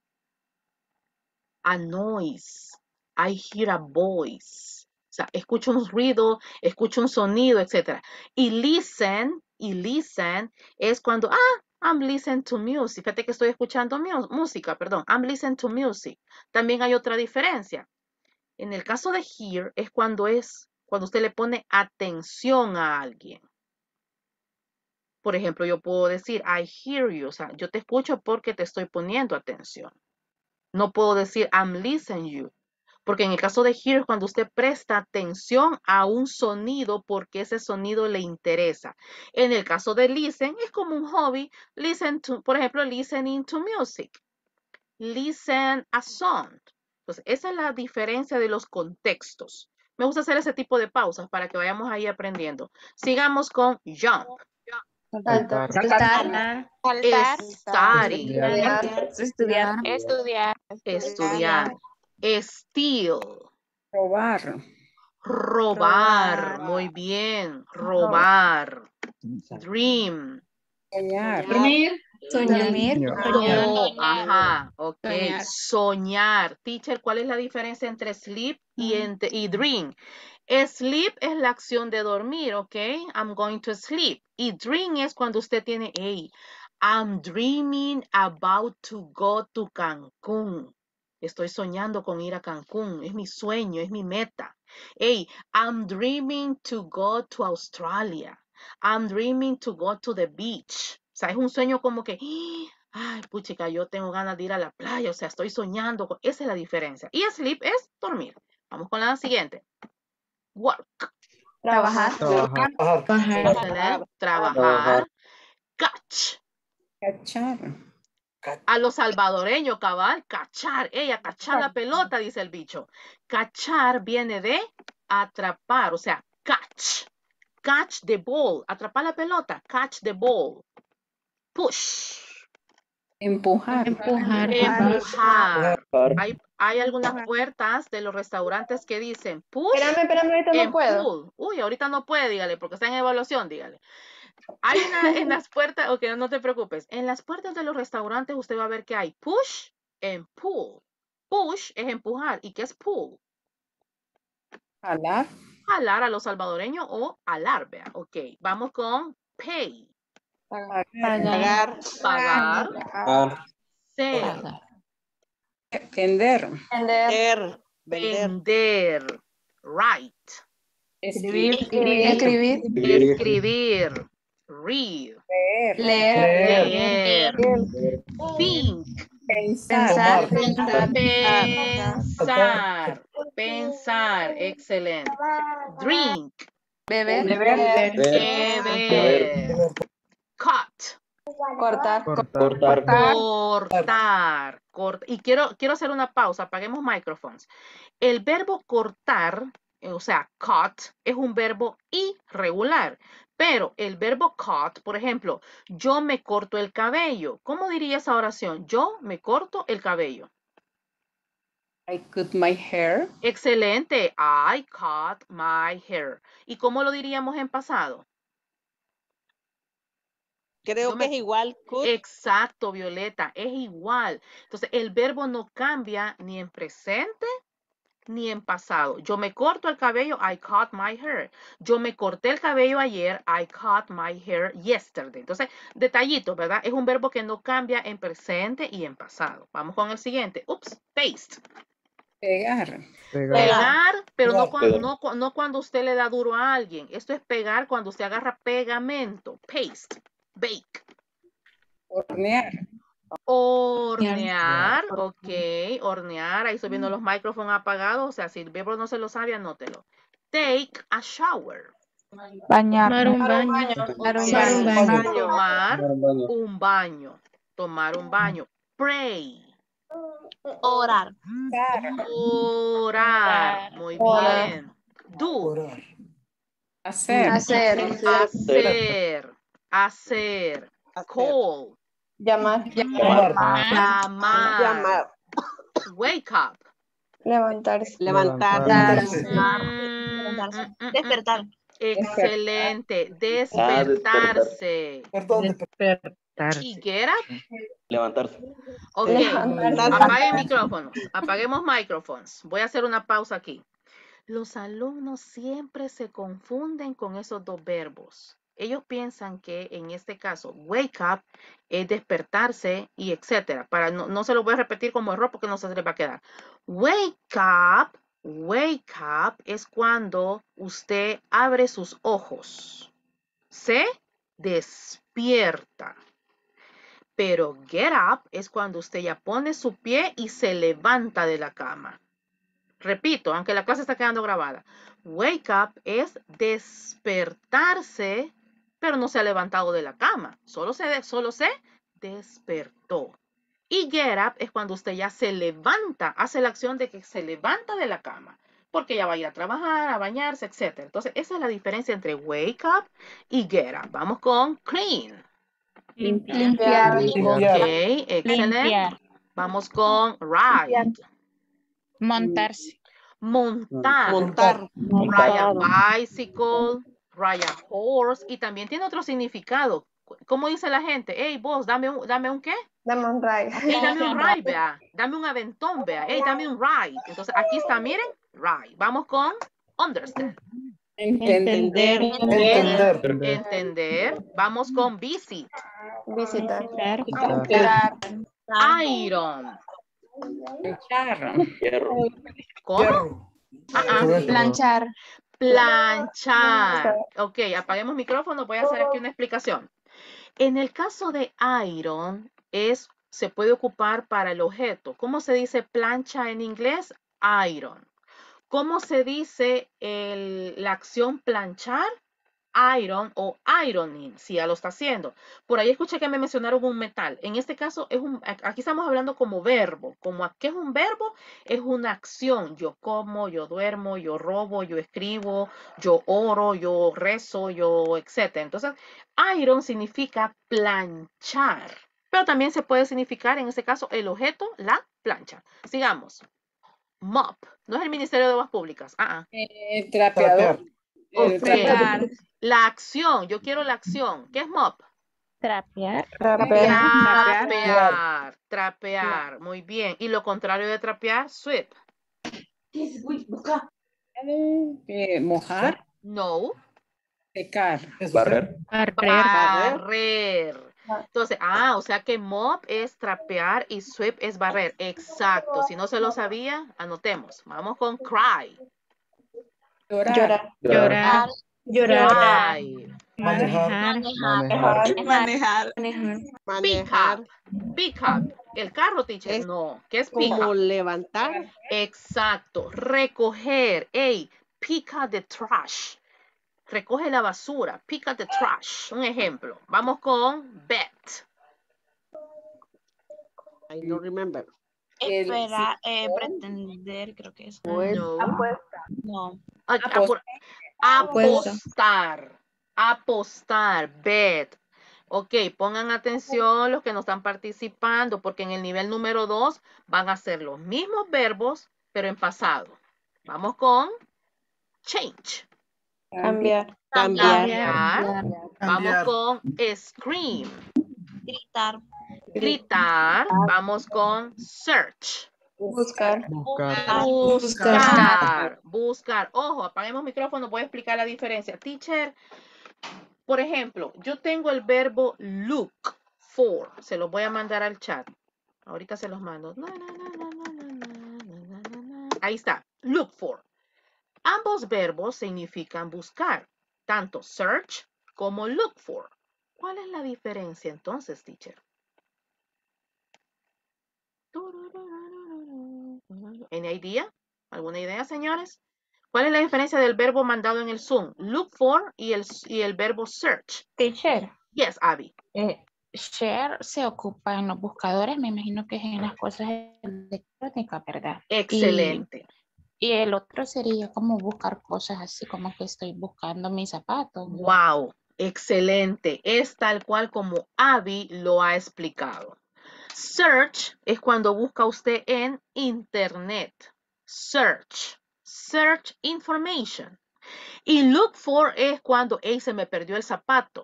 a noise. I hear a voice. O sea, escucho un ruido, escucho un sonido, etc. Y listen, y listen es cuando, ah, I'm listening to music. Fíjate que estoy escuchando música, perdón. I'm listening to music. También hay otra diferencia. En el caso de hear es cuando es, cuando usted le pone atención a alguien. Por ejemplo, yo puedo decir, I hear you, o sea, yo te escucho porque te estoy poniendo atención. No puedo decir, I'm listening you, porque en el caso de hear, cuando usted presta atención a un sonido porque ese sonido le interesa. En el caso de listen, es como un hobby. Listen to, por ejemplo, listening to music. Listen a song. Entonces, esa es la diferencia de los contextos. Me gusta hacer ese tipo de pausas para que vayamos ahí aprendiendo. Sigamos con jump. Saltar. Saltar. Study. Estudiar. Estudiar. Estudiar. Steal. Robar. Robar. Muy bien. Robar. Dream. Soñar. Dormir. Dormir. Oh, ajá, ok. Soñar. Soñar. Teacher, ¿cuál es la diferencia entre sleep y, entre- y dream? Sleep es la acción de dormir, ok. I'm going to sleep. Y dream es cuando usted tiene, hey, I'm dreaming about to go to Cancún. Estoy soñando con ir a Cancún. Es mi sueño, es mi meta. Hey, I'm dreaming to go to Australia. I'm dreaming to go to the beach. O sea, es un sueño como que, ay, puchica, yo tengo ganas de ir a la playa. O sea, estoy soñando. Esa es la diferencia. Y sleep es dormir. Vamos con la siguiente. Work. Trabajar. Trabajar. Catch. Cachar. A los salvadoreños, cabal, cachar. Ella, cachar la pelota, dice el bicho. Cachar viene de atrapar, o sea, catch. Catch the ball. Atrapar la pelota. Catch the ball. Push. Empujar. Empujar. Empujar. Hay algunas puertas de los restaurantes que dicen push. Espérame, espérame, ahorita no puedo. pull. Uy, ahorita no puede, dígale, porque está en evaluación, dígale. Hay una en las puertas, ok, no te preocupes. En las puertas de los restaurantes usted va a ver que hay push and pull. Push es empujar. ¿Y qué es pull? Jalar. Jalar a los salvadoreños o alar, vea. Ok, vamos con pay. Pagar. Pagar. Sell. Vender. Vender. Vender. Write. Escribir. Escribir. Escribir. Read. Leer. Leer. Think. Pensar. Pensar. Pensar. Excelente. Drink. Beber. Beber. Cut. Cortar. Cortar. Cortar. Corta- Y quiero, quiero hacer una pausa. Apaguemos microphones. El verbo cortar, eh, o sea, cut, es un verbo irregular. Pero el verbo cut, por ejemplo, yo me corto el cabello. ¿Cómo diría esa oración? Yo me corto el cabello. I cut my hair. Excelente. I cut my hair. ¿Y cómo lo diríamos en pasado? Creo que me- es igual. Could. Exacto, Violeta, es igual. Entonces, el verbo no cambia ni en presente ni en pasado. Yo me corto el cabello, I cut my hair. Yo me corté el cabello ayer, I cut my hair yesterday. Entonces, detallito, ¿verdad? Es un verbo que no cambia en presente y en pasado. Vamos con el siguiente. Ups, paste. Pegar. Pegar, pero no cuando, Pegar. no, cu- no cuando usted le da duro a alguien. Esto es pegar cuando usted agarra pegamento. Paste. Bake. Hornear. Hornear, ok, hornear. Ahí estoy viendo los micrófonos apagados. O sea, si el verbo no se lo sabe, anótelo. Take a shower. Bañar. Tomar un baño. Tomar un baño. Tomar un baño. Tomar un baño. Pray. Orar. Orar. Muy bien. Do. Orar. Hacer. Hacer. Hacer. Hacer. Call. Llamar. Llamar. Llamar. Llamar. Wake up. Levantarse. Levantarse. Levantarse. Despertar. Excelente. Despertarse. Perdón, despertar. Y get up. Levantarse. Ok. Levantarse. Apague micrófonos. Apaguemos micrófonos. Voy a hacer una pausa aquí. Los alumnos siempre se confunden con esos dos verbos. Ellos piensan que en este caso, wake up es despertarse y etcétera. Para no, no se lo voy a repetir como error porque no se les va a quedar. Wake up, wake up es cuando usted abre sus ojos. ¿Se despierta. Pero get up es cuando usted ya pone su pie y se levanta de la cama. Repito, aunque la clase está quedando grabada. Wake up es despertarse, pero no se ha levantado de la cama. Solo se, solo se despertó. Y get up es cuando usted ya se levanta, hace la acción de que se levanta de la cama, porque ya va a ir a trabajar, a bañarse, etc. Entonces, esa es la diferencia entre wake up y get up. Vamos con clean. Limpiar. Ok, excelente. Vamos con ride. Montarse. Montar. Montar. Raya bicycle, raya horse. Y también tiene otro significado. ¿Cómo dice la gente? Hey, vos, dame un, dame un qué? Dame un ride. Hey, dame un ride, vea. Dame un aventón, vea. Hey, dame un ride. Entonces, aquí está, miren, ride. Vamos con understand. Entender. Entender. Entender. Vamos con visit. Visitar. Visitar. Iron. Hierro. ¿Cómo? Ah, ah. Planchar. Planchar. Ok, apaguemos micrófono. Voy a hacer aquí una explicación. En el caso de iron, es, se puede ocupar para el objeto. ¿Cómo se dice plancha en inglés? Iron. ¿Cómo se dice el- la acción planchar? Iron o ironing, si ya lo está haciendo. Por ahí escuché que me mencionaron un metal. En este caso, es un, a- aquí estamos hablando como verbo. Como a- ¿Qué es un verbo? Es una acción. Yo como, yo duermo, yo robo, yo escribo, yo oro, yo rezo, yo etc. Entonces, iron significa planchar. Pero también se puede significar, en este caso, el objeto, la plancha. Sigamos. Mop. No es el Ministerio de Obras Públicas. Ah, ah. Eh, trapeador. La acción. Yo quiero la acción. ¿Qué es mop? Trapear. Trapear. Trapear. Muy bien. Y lo contrario de trapear, sweep. Eh, mojar. No. Secar. Barrer. Barrer. Entonces, ah, o sea que mop es trapear y sweep es barrer. Exacto. Si no se lo sabía, anotemos. Vamos con cry. Llorar. Llorar. Llorar. Cry. Manejar. Manejar. Pick up. Pick up. El carro, teacher. No. ¿Qué es pick Como up? levantar. Exacto. Recoger. Hey, pick up the trash. Recoge la basura. Pick up the trash. Un ejemplo. Vamos con bet. I don't remember. Esperar, eh, pretender, creo que es. No. No. Ah, apor- Apostar. Apostar. Bet. Ok, pongan atención los que no están participando, porque en el nivel número 2 van a ser los mismos verbos, pero en pasado. Vamos con change. Cambiar. Cambiar. Vamos Cambiar. con scream. Gritar. Gritar. Vamos con search. Buscar. Buscar. Buscar. Buscar. Ojo, apaguemos micrófono, voy a explicar la diferencia. Teacher, por ejemplo, yo tengo el verbo look for. Se los voy a mandar al chat. Ahorita se los mando. Ahí está. Look for. Ambos verbos significan buscar, tanto search como look for. ¿Cuál es la diferencia entonces, teacher? ¿Any idea? ¿Alguna idea, señores? ¿Cuál es la diferencia del verbo mandado en el Zoom? Look for y el, y el verbo search. Teacher, Yes, Abby. eh, share se ocupa en los buscadores, me imagino que es en las cosas electrónicas, ¿verdad? Excelente. Y, y el otro sería como buscar cosas así como que estoy buscando mis zapatos. Wow, excelente. Es tal cual como Abby lo ha explicado. Search es cuando busca usted en Internet. Search. Search information. Y look for es cuando, hey, se me perdió el zapato.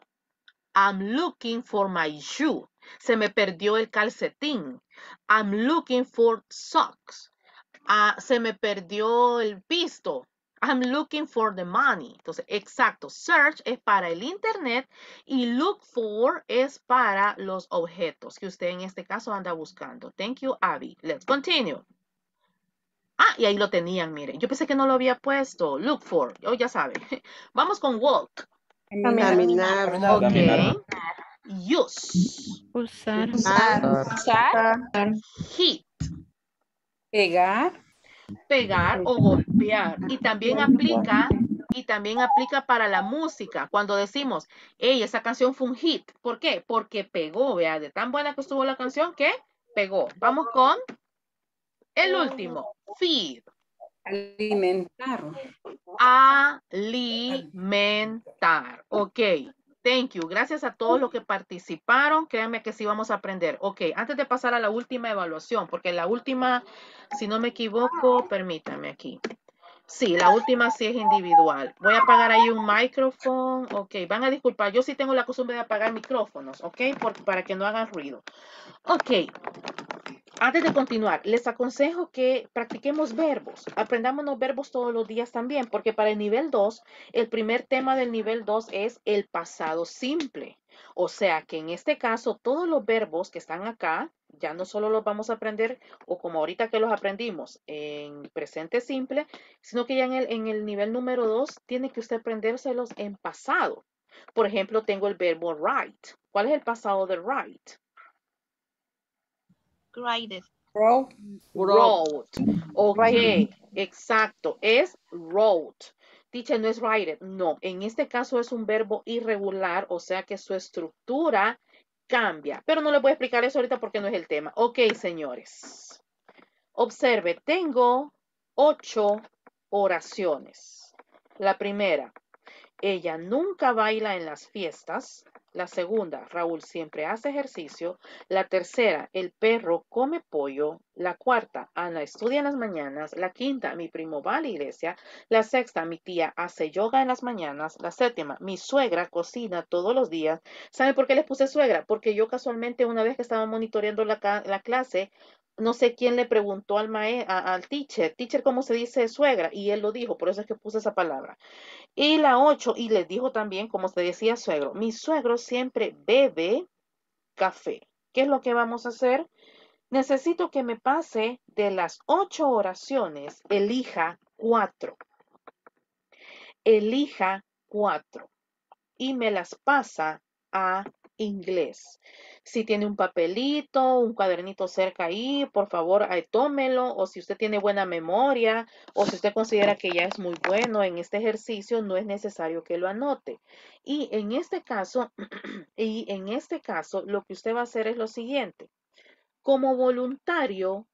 I'm looking for my shoe. Se me perdió el calcetín. I'm looking for socks. Ah, se me perdió el pisto. I'm looking for the money. Entonces, exacto. Search es para el internet y look for es para los objetos que usted en este caso anda buscando. Thank you, Abby. Let's continue. Ah, y ahí lo tenían, mire. Yo pensé que no lo había puesto. Look for. Oh, ya sabe. Vamos con walk. Caminar. Ok. Use. Usar. Usar. Hit. Pegar. Pegar o golpear. Y también aplica, y también aplica para la música. Cuando decimos, hey, esa canción fue un hit. ¿Por qué? Porque pegó, vea, de tan buena que estuvo la canción que pegó. Vamos con el último. Feed. Alimentar. Alimentar. Ok. Thank you. Gracias a todos los que participaron. Créanme que sí vamos a aprender. Ok, antes de pasar a la última evaluación, porque la última, si no me equivoco, permítame aquí. Sí, la última sí es individual. Voy a apagar ahí un micrófono. Ok, van a disculpar. Yo sí tengo la costumbre de apagar micrófonos, ok, para que no hagan ruido. Ok, antes de continuar, les aconsejo que practiquemos verbos. Aprendamos los verbos todos los días también, porque para el nivel 2, el primer tema del nivel 2 es el pasado simple. O sea que en este caso, todos los verbos que están acá, ya no solo los vamos a aprender, o como ahorita que los aprendimos en presente simple, sino que ya en el, en el nivel número 2, tiene que usted aprendérselos en pasado. Por ejemplo, tengo el verbo write. ¿Cuál es el pasado de write? Graded. Wrote. Wrote. Ok, exacto. Es wrote. Teacher, no es write. No, en este caso es un verbo irregular, o sea que su estructura cambia. Pero no le voy a explicar eso ahorita porque no es el tema. Ok, señores. Observe, tengo ocho oraciones. La primera, ella nunca baila en las fiestas. La segunda, Raúl siempre hace ejercicio. La tercera, el perro come pollo. La cuarta, Ana estudia en las mañanas. La quinta, mi primo va a la iglesia. La sexta, mi tía hace yoga en las mañanas. La séptima, mi suegra cocina todos los días. ¿Saben por qué les puse suegra? Porque yo casualmente una vez que estaba monitoreando la, la clase, no sé quién le preguntó al, mae, al teacher, teacher, ¿cómo se dice suegra? Y él lo dijo, por eso es que puse esa palabra. Y la ocho, y les dijo también, como se decía suegro, mi suegro siempre bebe café. ¿Qué es lo que vamos a hacer? Necesito que me pase de las ocho oraciones, elija cuatro. Elija cuatro. Y me las pasa a inglés. Si tiene un papelito, un cuadernito cerca ahí, por favor, tómelo. O si usted tiene buena memoria o si usted considera que ya es muy bueno en este ejercicio, no es necesario que lo anote. Y en este caso, y en este caso, lo que usted va a hacer es lo siguiente. Como voluntario,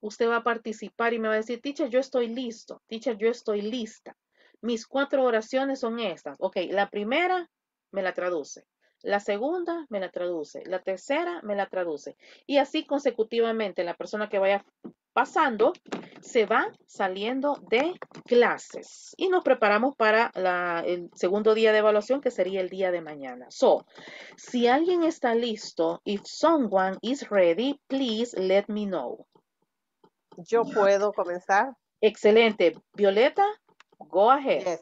usted va a participar y me va a decir, teacher, yo estoy listo. Teacher, yo estoy lista. Mis cuatro oraciones son estas. Ok, la primera me la traduce. La segunda me la traduce, la tercera me la traduce. Y así consecutivamente la persona que vaya pasando se va saliendo de clases. Y nos preparamos para el segundo día de evaluación que sería el día de mañana. So, si alguien está listo, if someone is ready, please let me know. Yo puedo comenzar. Excelente. Violeta, go ahead.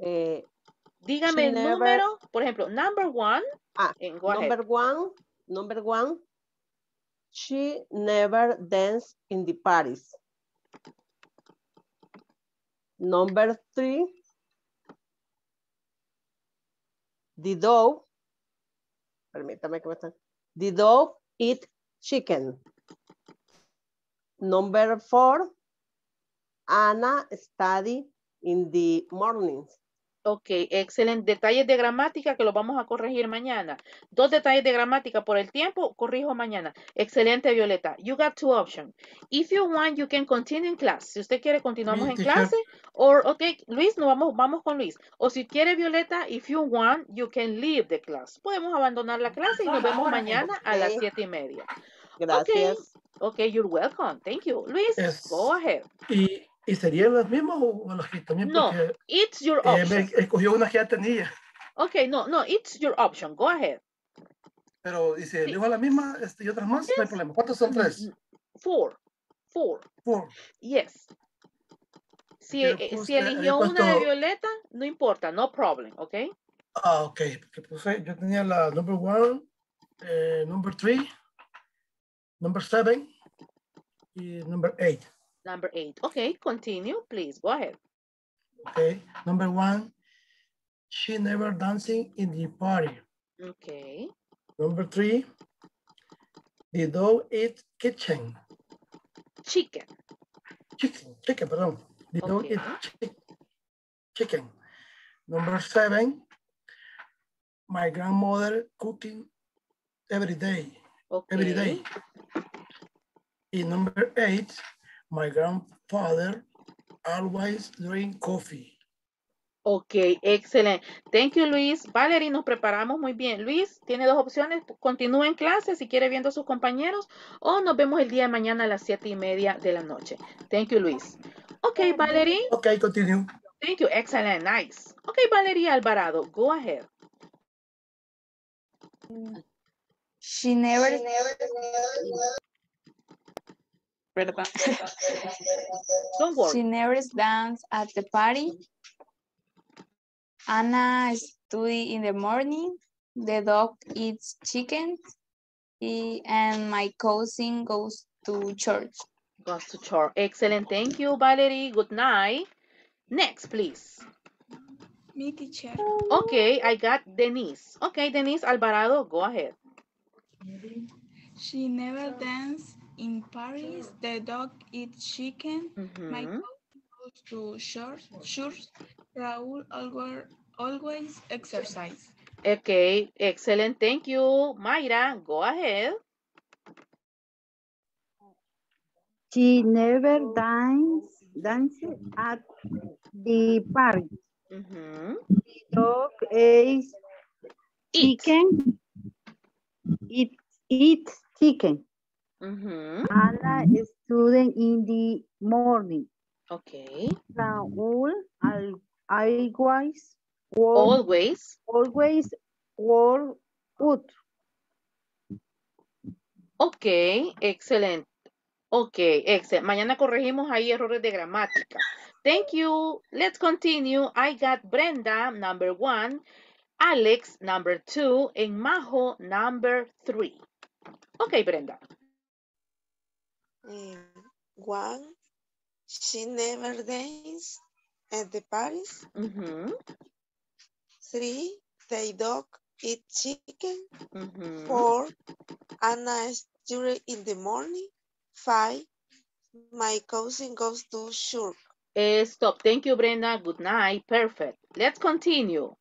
Eh, Dígame el número, por ejemplo, number one. Ah, number one, number one. She never danced in the parties. Number three. The dog. Permítame que me están. The dog eat chicken. Number four. Anna study in the mornings. Ok, excelente. Detalles de gramática que los vamos a corregir mañana. Dos detalles de gramática por el tiempo, corrijo mañana. Excelente, Violeta. You got two options. If you want, you can continue in class. Si usted quiere, continuamos en clase. Or, ok, Luis, no vamos, vamos con Luis. O si quiere, Violeta, if you want, you can leave the class. Podemos abandonar la clase y nos vemos mañana a las siete y media. Gracias. Ok, you're welcome. Thank you. Luis, go ahead. Y ¿Y serían las mismas o las que también? No, it's your option. me escogió una que ya tenía. Ok, no, no, it's your option. Go ahead. Pero dice, sí. a la misma este, y otras más, no hay problema. ¿Cuántos son tres? Four. Four. Four. Yes. Si, eh, si eligió una de Violeta, no importa, no problem, ¿ok? Ah, ok. Porque puse, yo tenía la number one, eh, number three, number seven y number eight. Number eight. Okay, continue, please. Go ahead. Okay, number one. She never dancing in the party. Okay. Number three, the dog eat kitchen. Chicken. Chicken, chicken, perdón. The dog Okay. eat chi- chicken. Number seven, my grandmother cooking every day. Okay. Every day. In number eight, my grandfather always drink coffee. Ok, excelente. Thank you, Luis. Valerie, nos preparamos muy bien. Luis, tiene dos opciones. Continúa en clase si quiere viendo a sus compañeros o nos vemos el día de mañana a las siete y media de la noche. Thank you, Luis. Ok, Valerie. Okay, continue. Thank you. Excellent. Nice. Ok, Valeria Alvarado, go ahead. She never. Perdón. Don't worry. She never danced at the party. Anna study in the morning. The dog eats chicken. He, and my cousin goes to church. Goes to church. Excellent. Thank you, Valerie. Good night. Next, please. Me teacher. Okay, I got Denise. Okay, Denise Alvarado, go ahead. She never danced in Paris. The dog eats chicken. My Mhm. cousin goes to church. church. Raúl always, always exercise. Okay, excellent. Thank you. Mayra, go ahead. She never dance dance at the party. Mhm. Dog eats chicken. It eats chicken. Mhm. Anna student in the morning. Okay. Raúl al always work, Always. always work out. Ok, excelente. Ok, excelente. Mañana corregimos ahí errores de gramática. Thank you. Let's continue. I got Brenda, number one, Alex, number two, and Majo, number three. Ok, Brenda. Eh, one, she never danced at the parties. Mhm, Three, the dog eat chicken. mhm. Four, Anna study in the morning. Five, my cousin goes to church. Eh, stop. Thank you, Brenda. Good night. Perfect. Let's continue.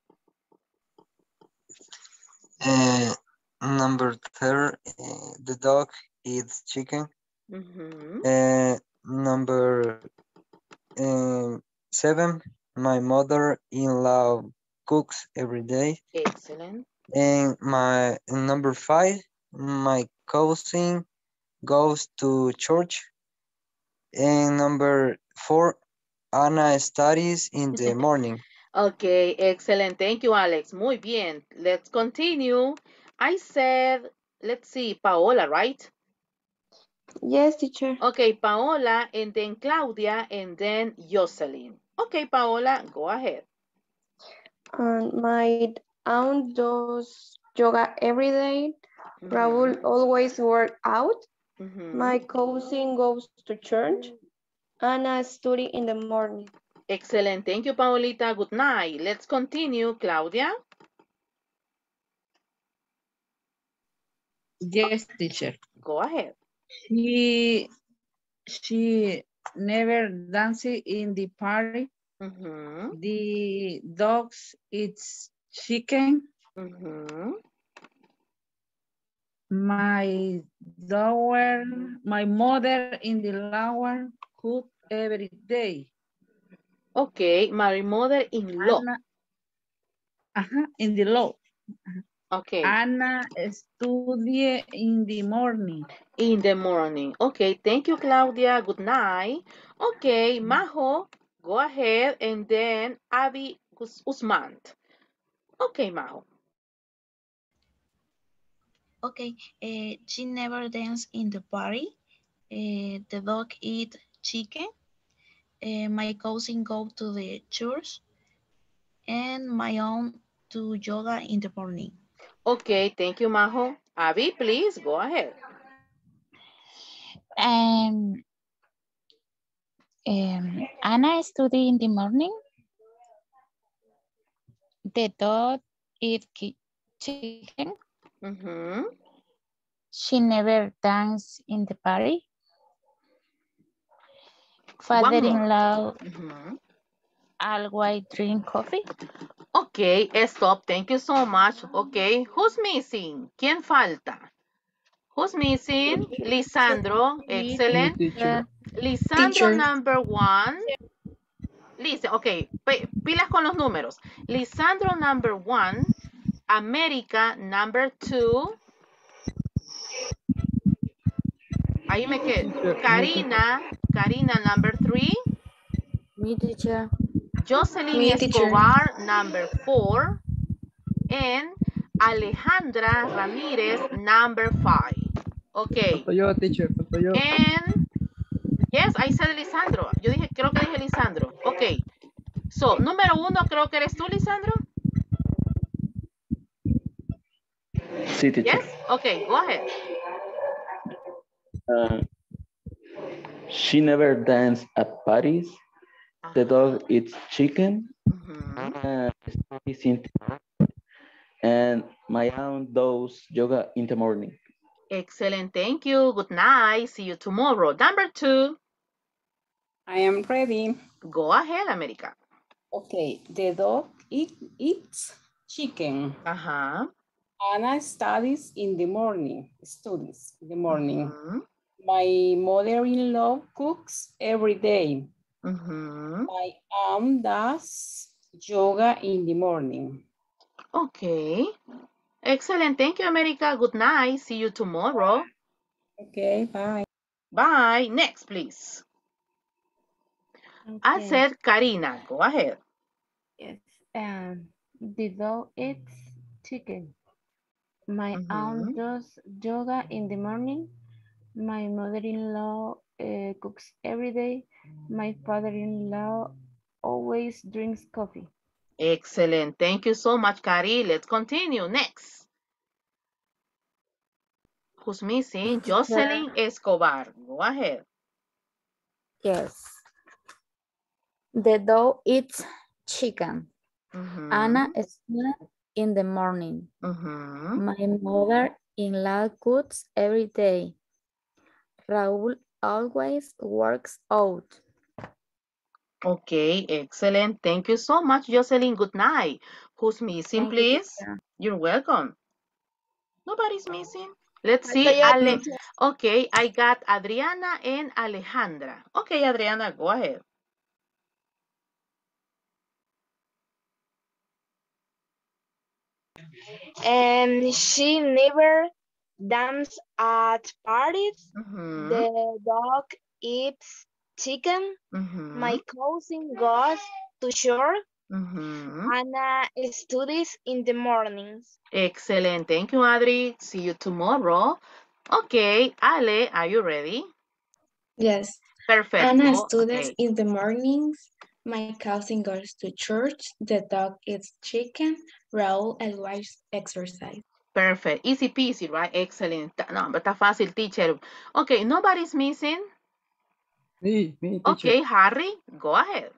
Uh, number third, uh, the dog eats chicken. Mhm. Uh, number um, seven, my mother-in-law cooks every day. Excellent. And my number five, my cousin goes to church. And number four, Anna studies in the morning. Okay, excellent. Thank you, Alex. Muy bien. Let's continue. I said, let's see, Paola, right? Yes, teacher. Okay, Paola, and then Claudia, and then Jocelyn. Okay, Paola, go ahead. And my aunt does yoga every day. Raúl always work out. Mhm. My cousin goes to church. Anna study in the morning. Excellent. Thank you, Paolita. Good night. Let's continue. Claudia. Yes, teacher. Go ahead. She she never dances in the party. Mhm, The dogs eats chicken. mhm. My daughter, my mother in the lower cook every day. Okay, my mother-in-law. Anna, ajá, in the law. Okay. Anna study in the morning. In the morning. Okay, thank you, Claudia. Good night. Okay, Majo, go ahead, and then Abby Usman. Okay, Majo. Okay, uh, she never danced in the party. Uh, the dog eat chicken. Uh, my cousin go to the church. And my own to yoga in the morning. Okay, thank you, Majo. Abby, please go ahead. Um, um, Anna study in the morning. The dog eat chicken. Mm -hmm. She never dance in the party. Father-in-law mm -hmm. Always drink coffee. Okay, stop. Thank you so much. Okay, who's missing? ¿Quién falta? Who's missing? Lisandro. Excellent. Lisandro Teacher. number one. Listen, okay, pilas con los números. Lisandro number one. América number two. Ahí me quedo. Karina, Karina number three. Me teacher. Jocelyn Me, Escobar teacher. number four. And Alejandra Ramírez number five. Okay. yo, teacher, yo. And yes, I said Lisandro. Yo dije, creo que dije Lisandro. Okay. So, número uno, creo que eres tú, Lisandro. Sí, teacher. Yes? Okay, go ahead. Uh, she never danced at parties. -huh. The dog eats chicken. Mm -hmm. uh, and my aunt does yoga in the morning. Excellent. Thank you. Good night. See you tomorrow. Number two. I am ready. Go ahead, America. Okay. The dog eat, eats chicken. Uh-huh. Anna studies in the morning. Studies in the morning. Uh -huh. My mother-in-law cooks every day. Uh -huh. My aunt does yoga in the morning. Okay. Excellent. Thank you, America. Good night. See you tomorrow. Okay, bye. Bye. Next, please. Okay. I said Karina. Go ahead. Yes. Um, the dog eats chicken. My mm -hmm. aunt does yoga in the morning. My mother-in-law uh, cooks every day. My father-in-law always drinks coffee. Excellent. Thank you so much, Kari. Let's continue. Next. Who's missing? Jocelyn Escobar. Go ahead. Yes. The dog eats chicken. Mm -hmm. Anna is in the morning. Mm -hmm. My mother-in-law cooks every day. Raúl always works out. Okay, excellent. Thank you so much, Jocelyn. Good night. Who's missing, Thank please? You, You're welcome. Nobody's missing. Let's see. Ale okay, I got Adriana and Alejandra. Okay, Adriana, go ahead. And she never dances at parties. Mm -hmm. The dog eats chicken. Mm -hmm. My cousin goes to church. Mm -hmm. Anna studies in the mornings. Excellent. Thank you, Adri. See you tomorrow. Okay, Ale, are you ready? Yes. Perfect. Anna studies okay. in the mornings. My cousin goes to church. The dog eats chicken. Raúl and wife exercise. Perfect. Easy peasy, right? Excellent. No, but está fácil, teacher. Okay, nobody's missing. Me, me, teacher. Okay, Harry, go ahead.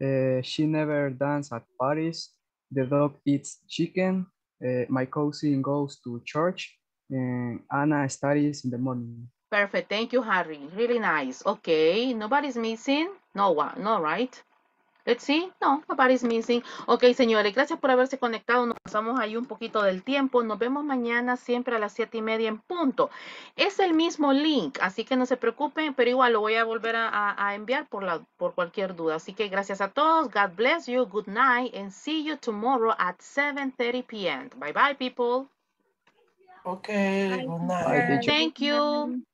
Uh, she never dances at parties. The dog eats chicken. Uh, my cousin goes to church. And Anna studies in the morning. Perfect. Thank you, Harry. Really nice. Okay. Nobody's missing? No one. No, right? Let's see. No, nobody's missing. Ok, señores, gracias por haberse conectado. Nos pasamos ahí un poquito del tiempo. Nos vemos mañana siempre a las siete y media en punto. Es el mismo link, así que no se preocupen, pero igual lo voy a volver a, a enviar por, la, por cualquier duda. Así que gracias a todos. God bless you. Good night. And see you tomorrow at 7.30 p.m. Bye bye, people. Okay, good night. Thank you.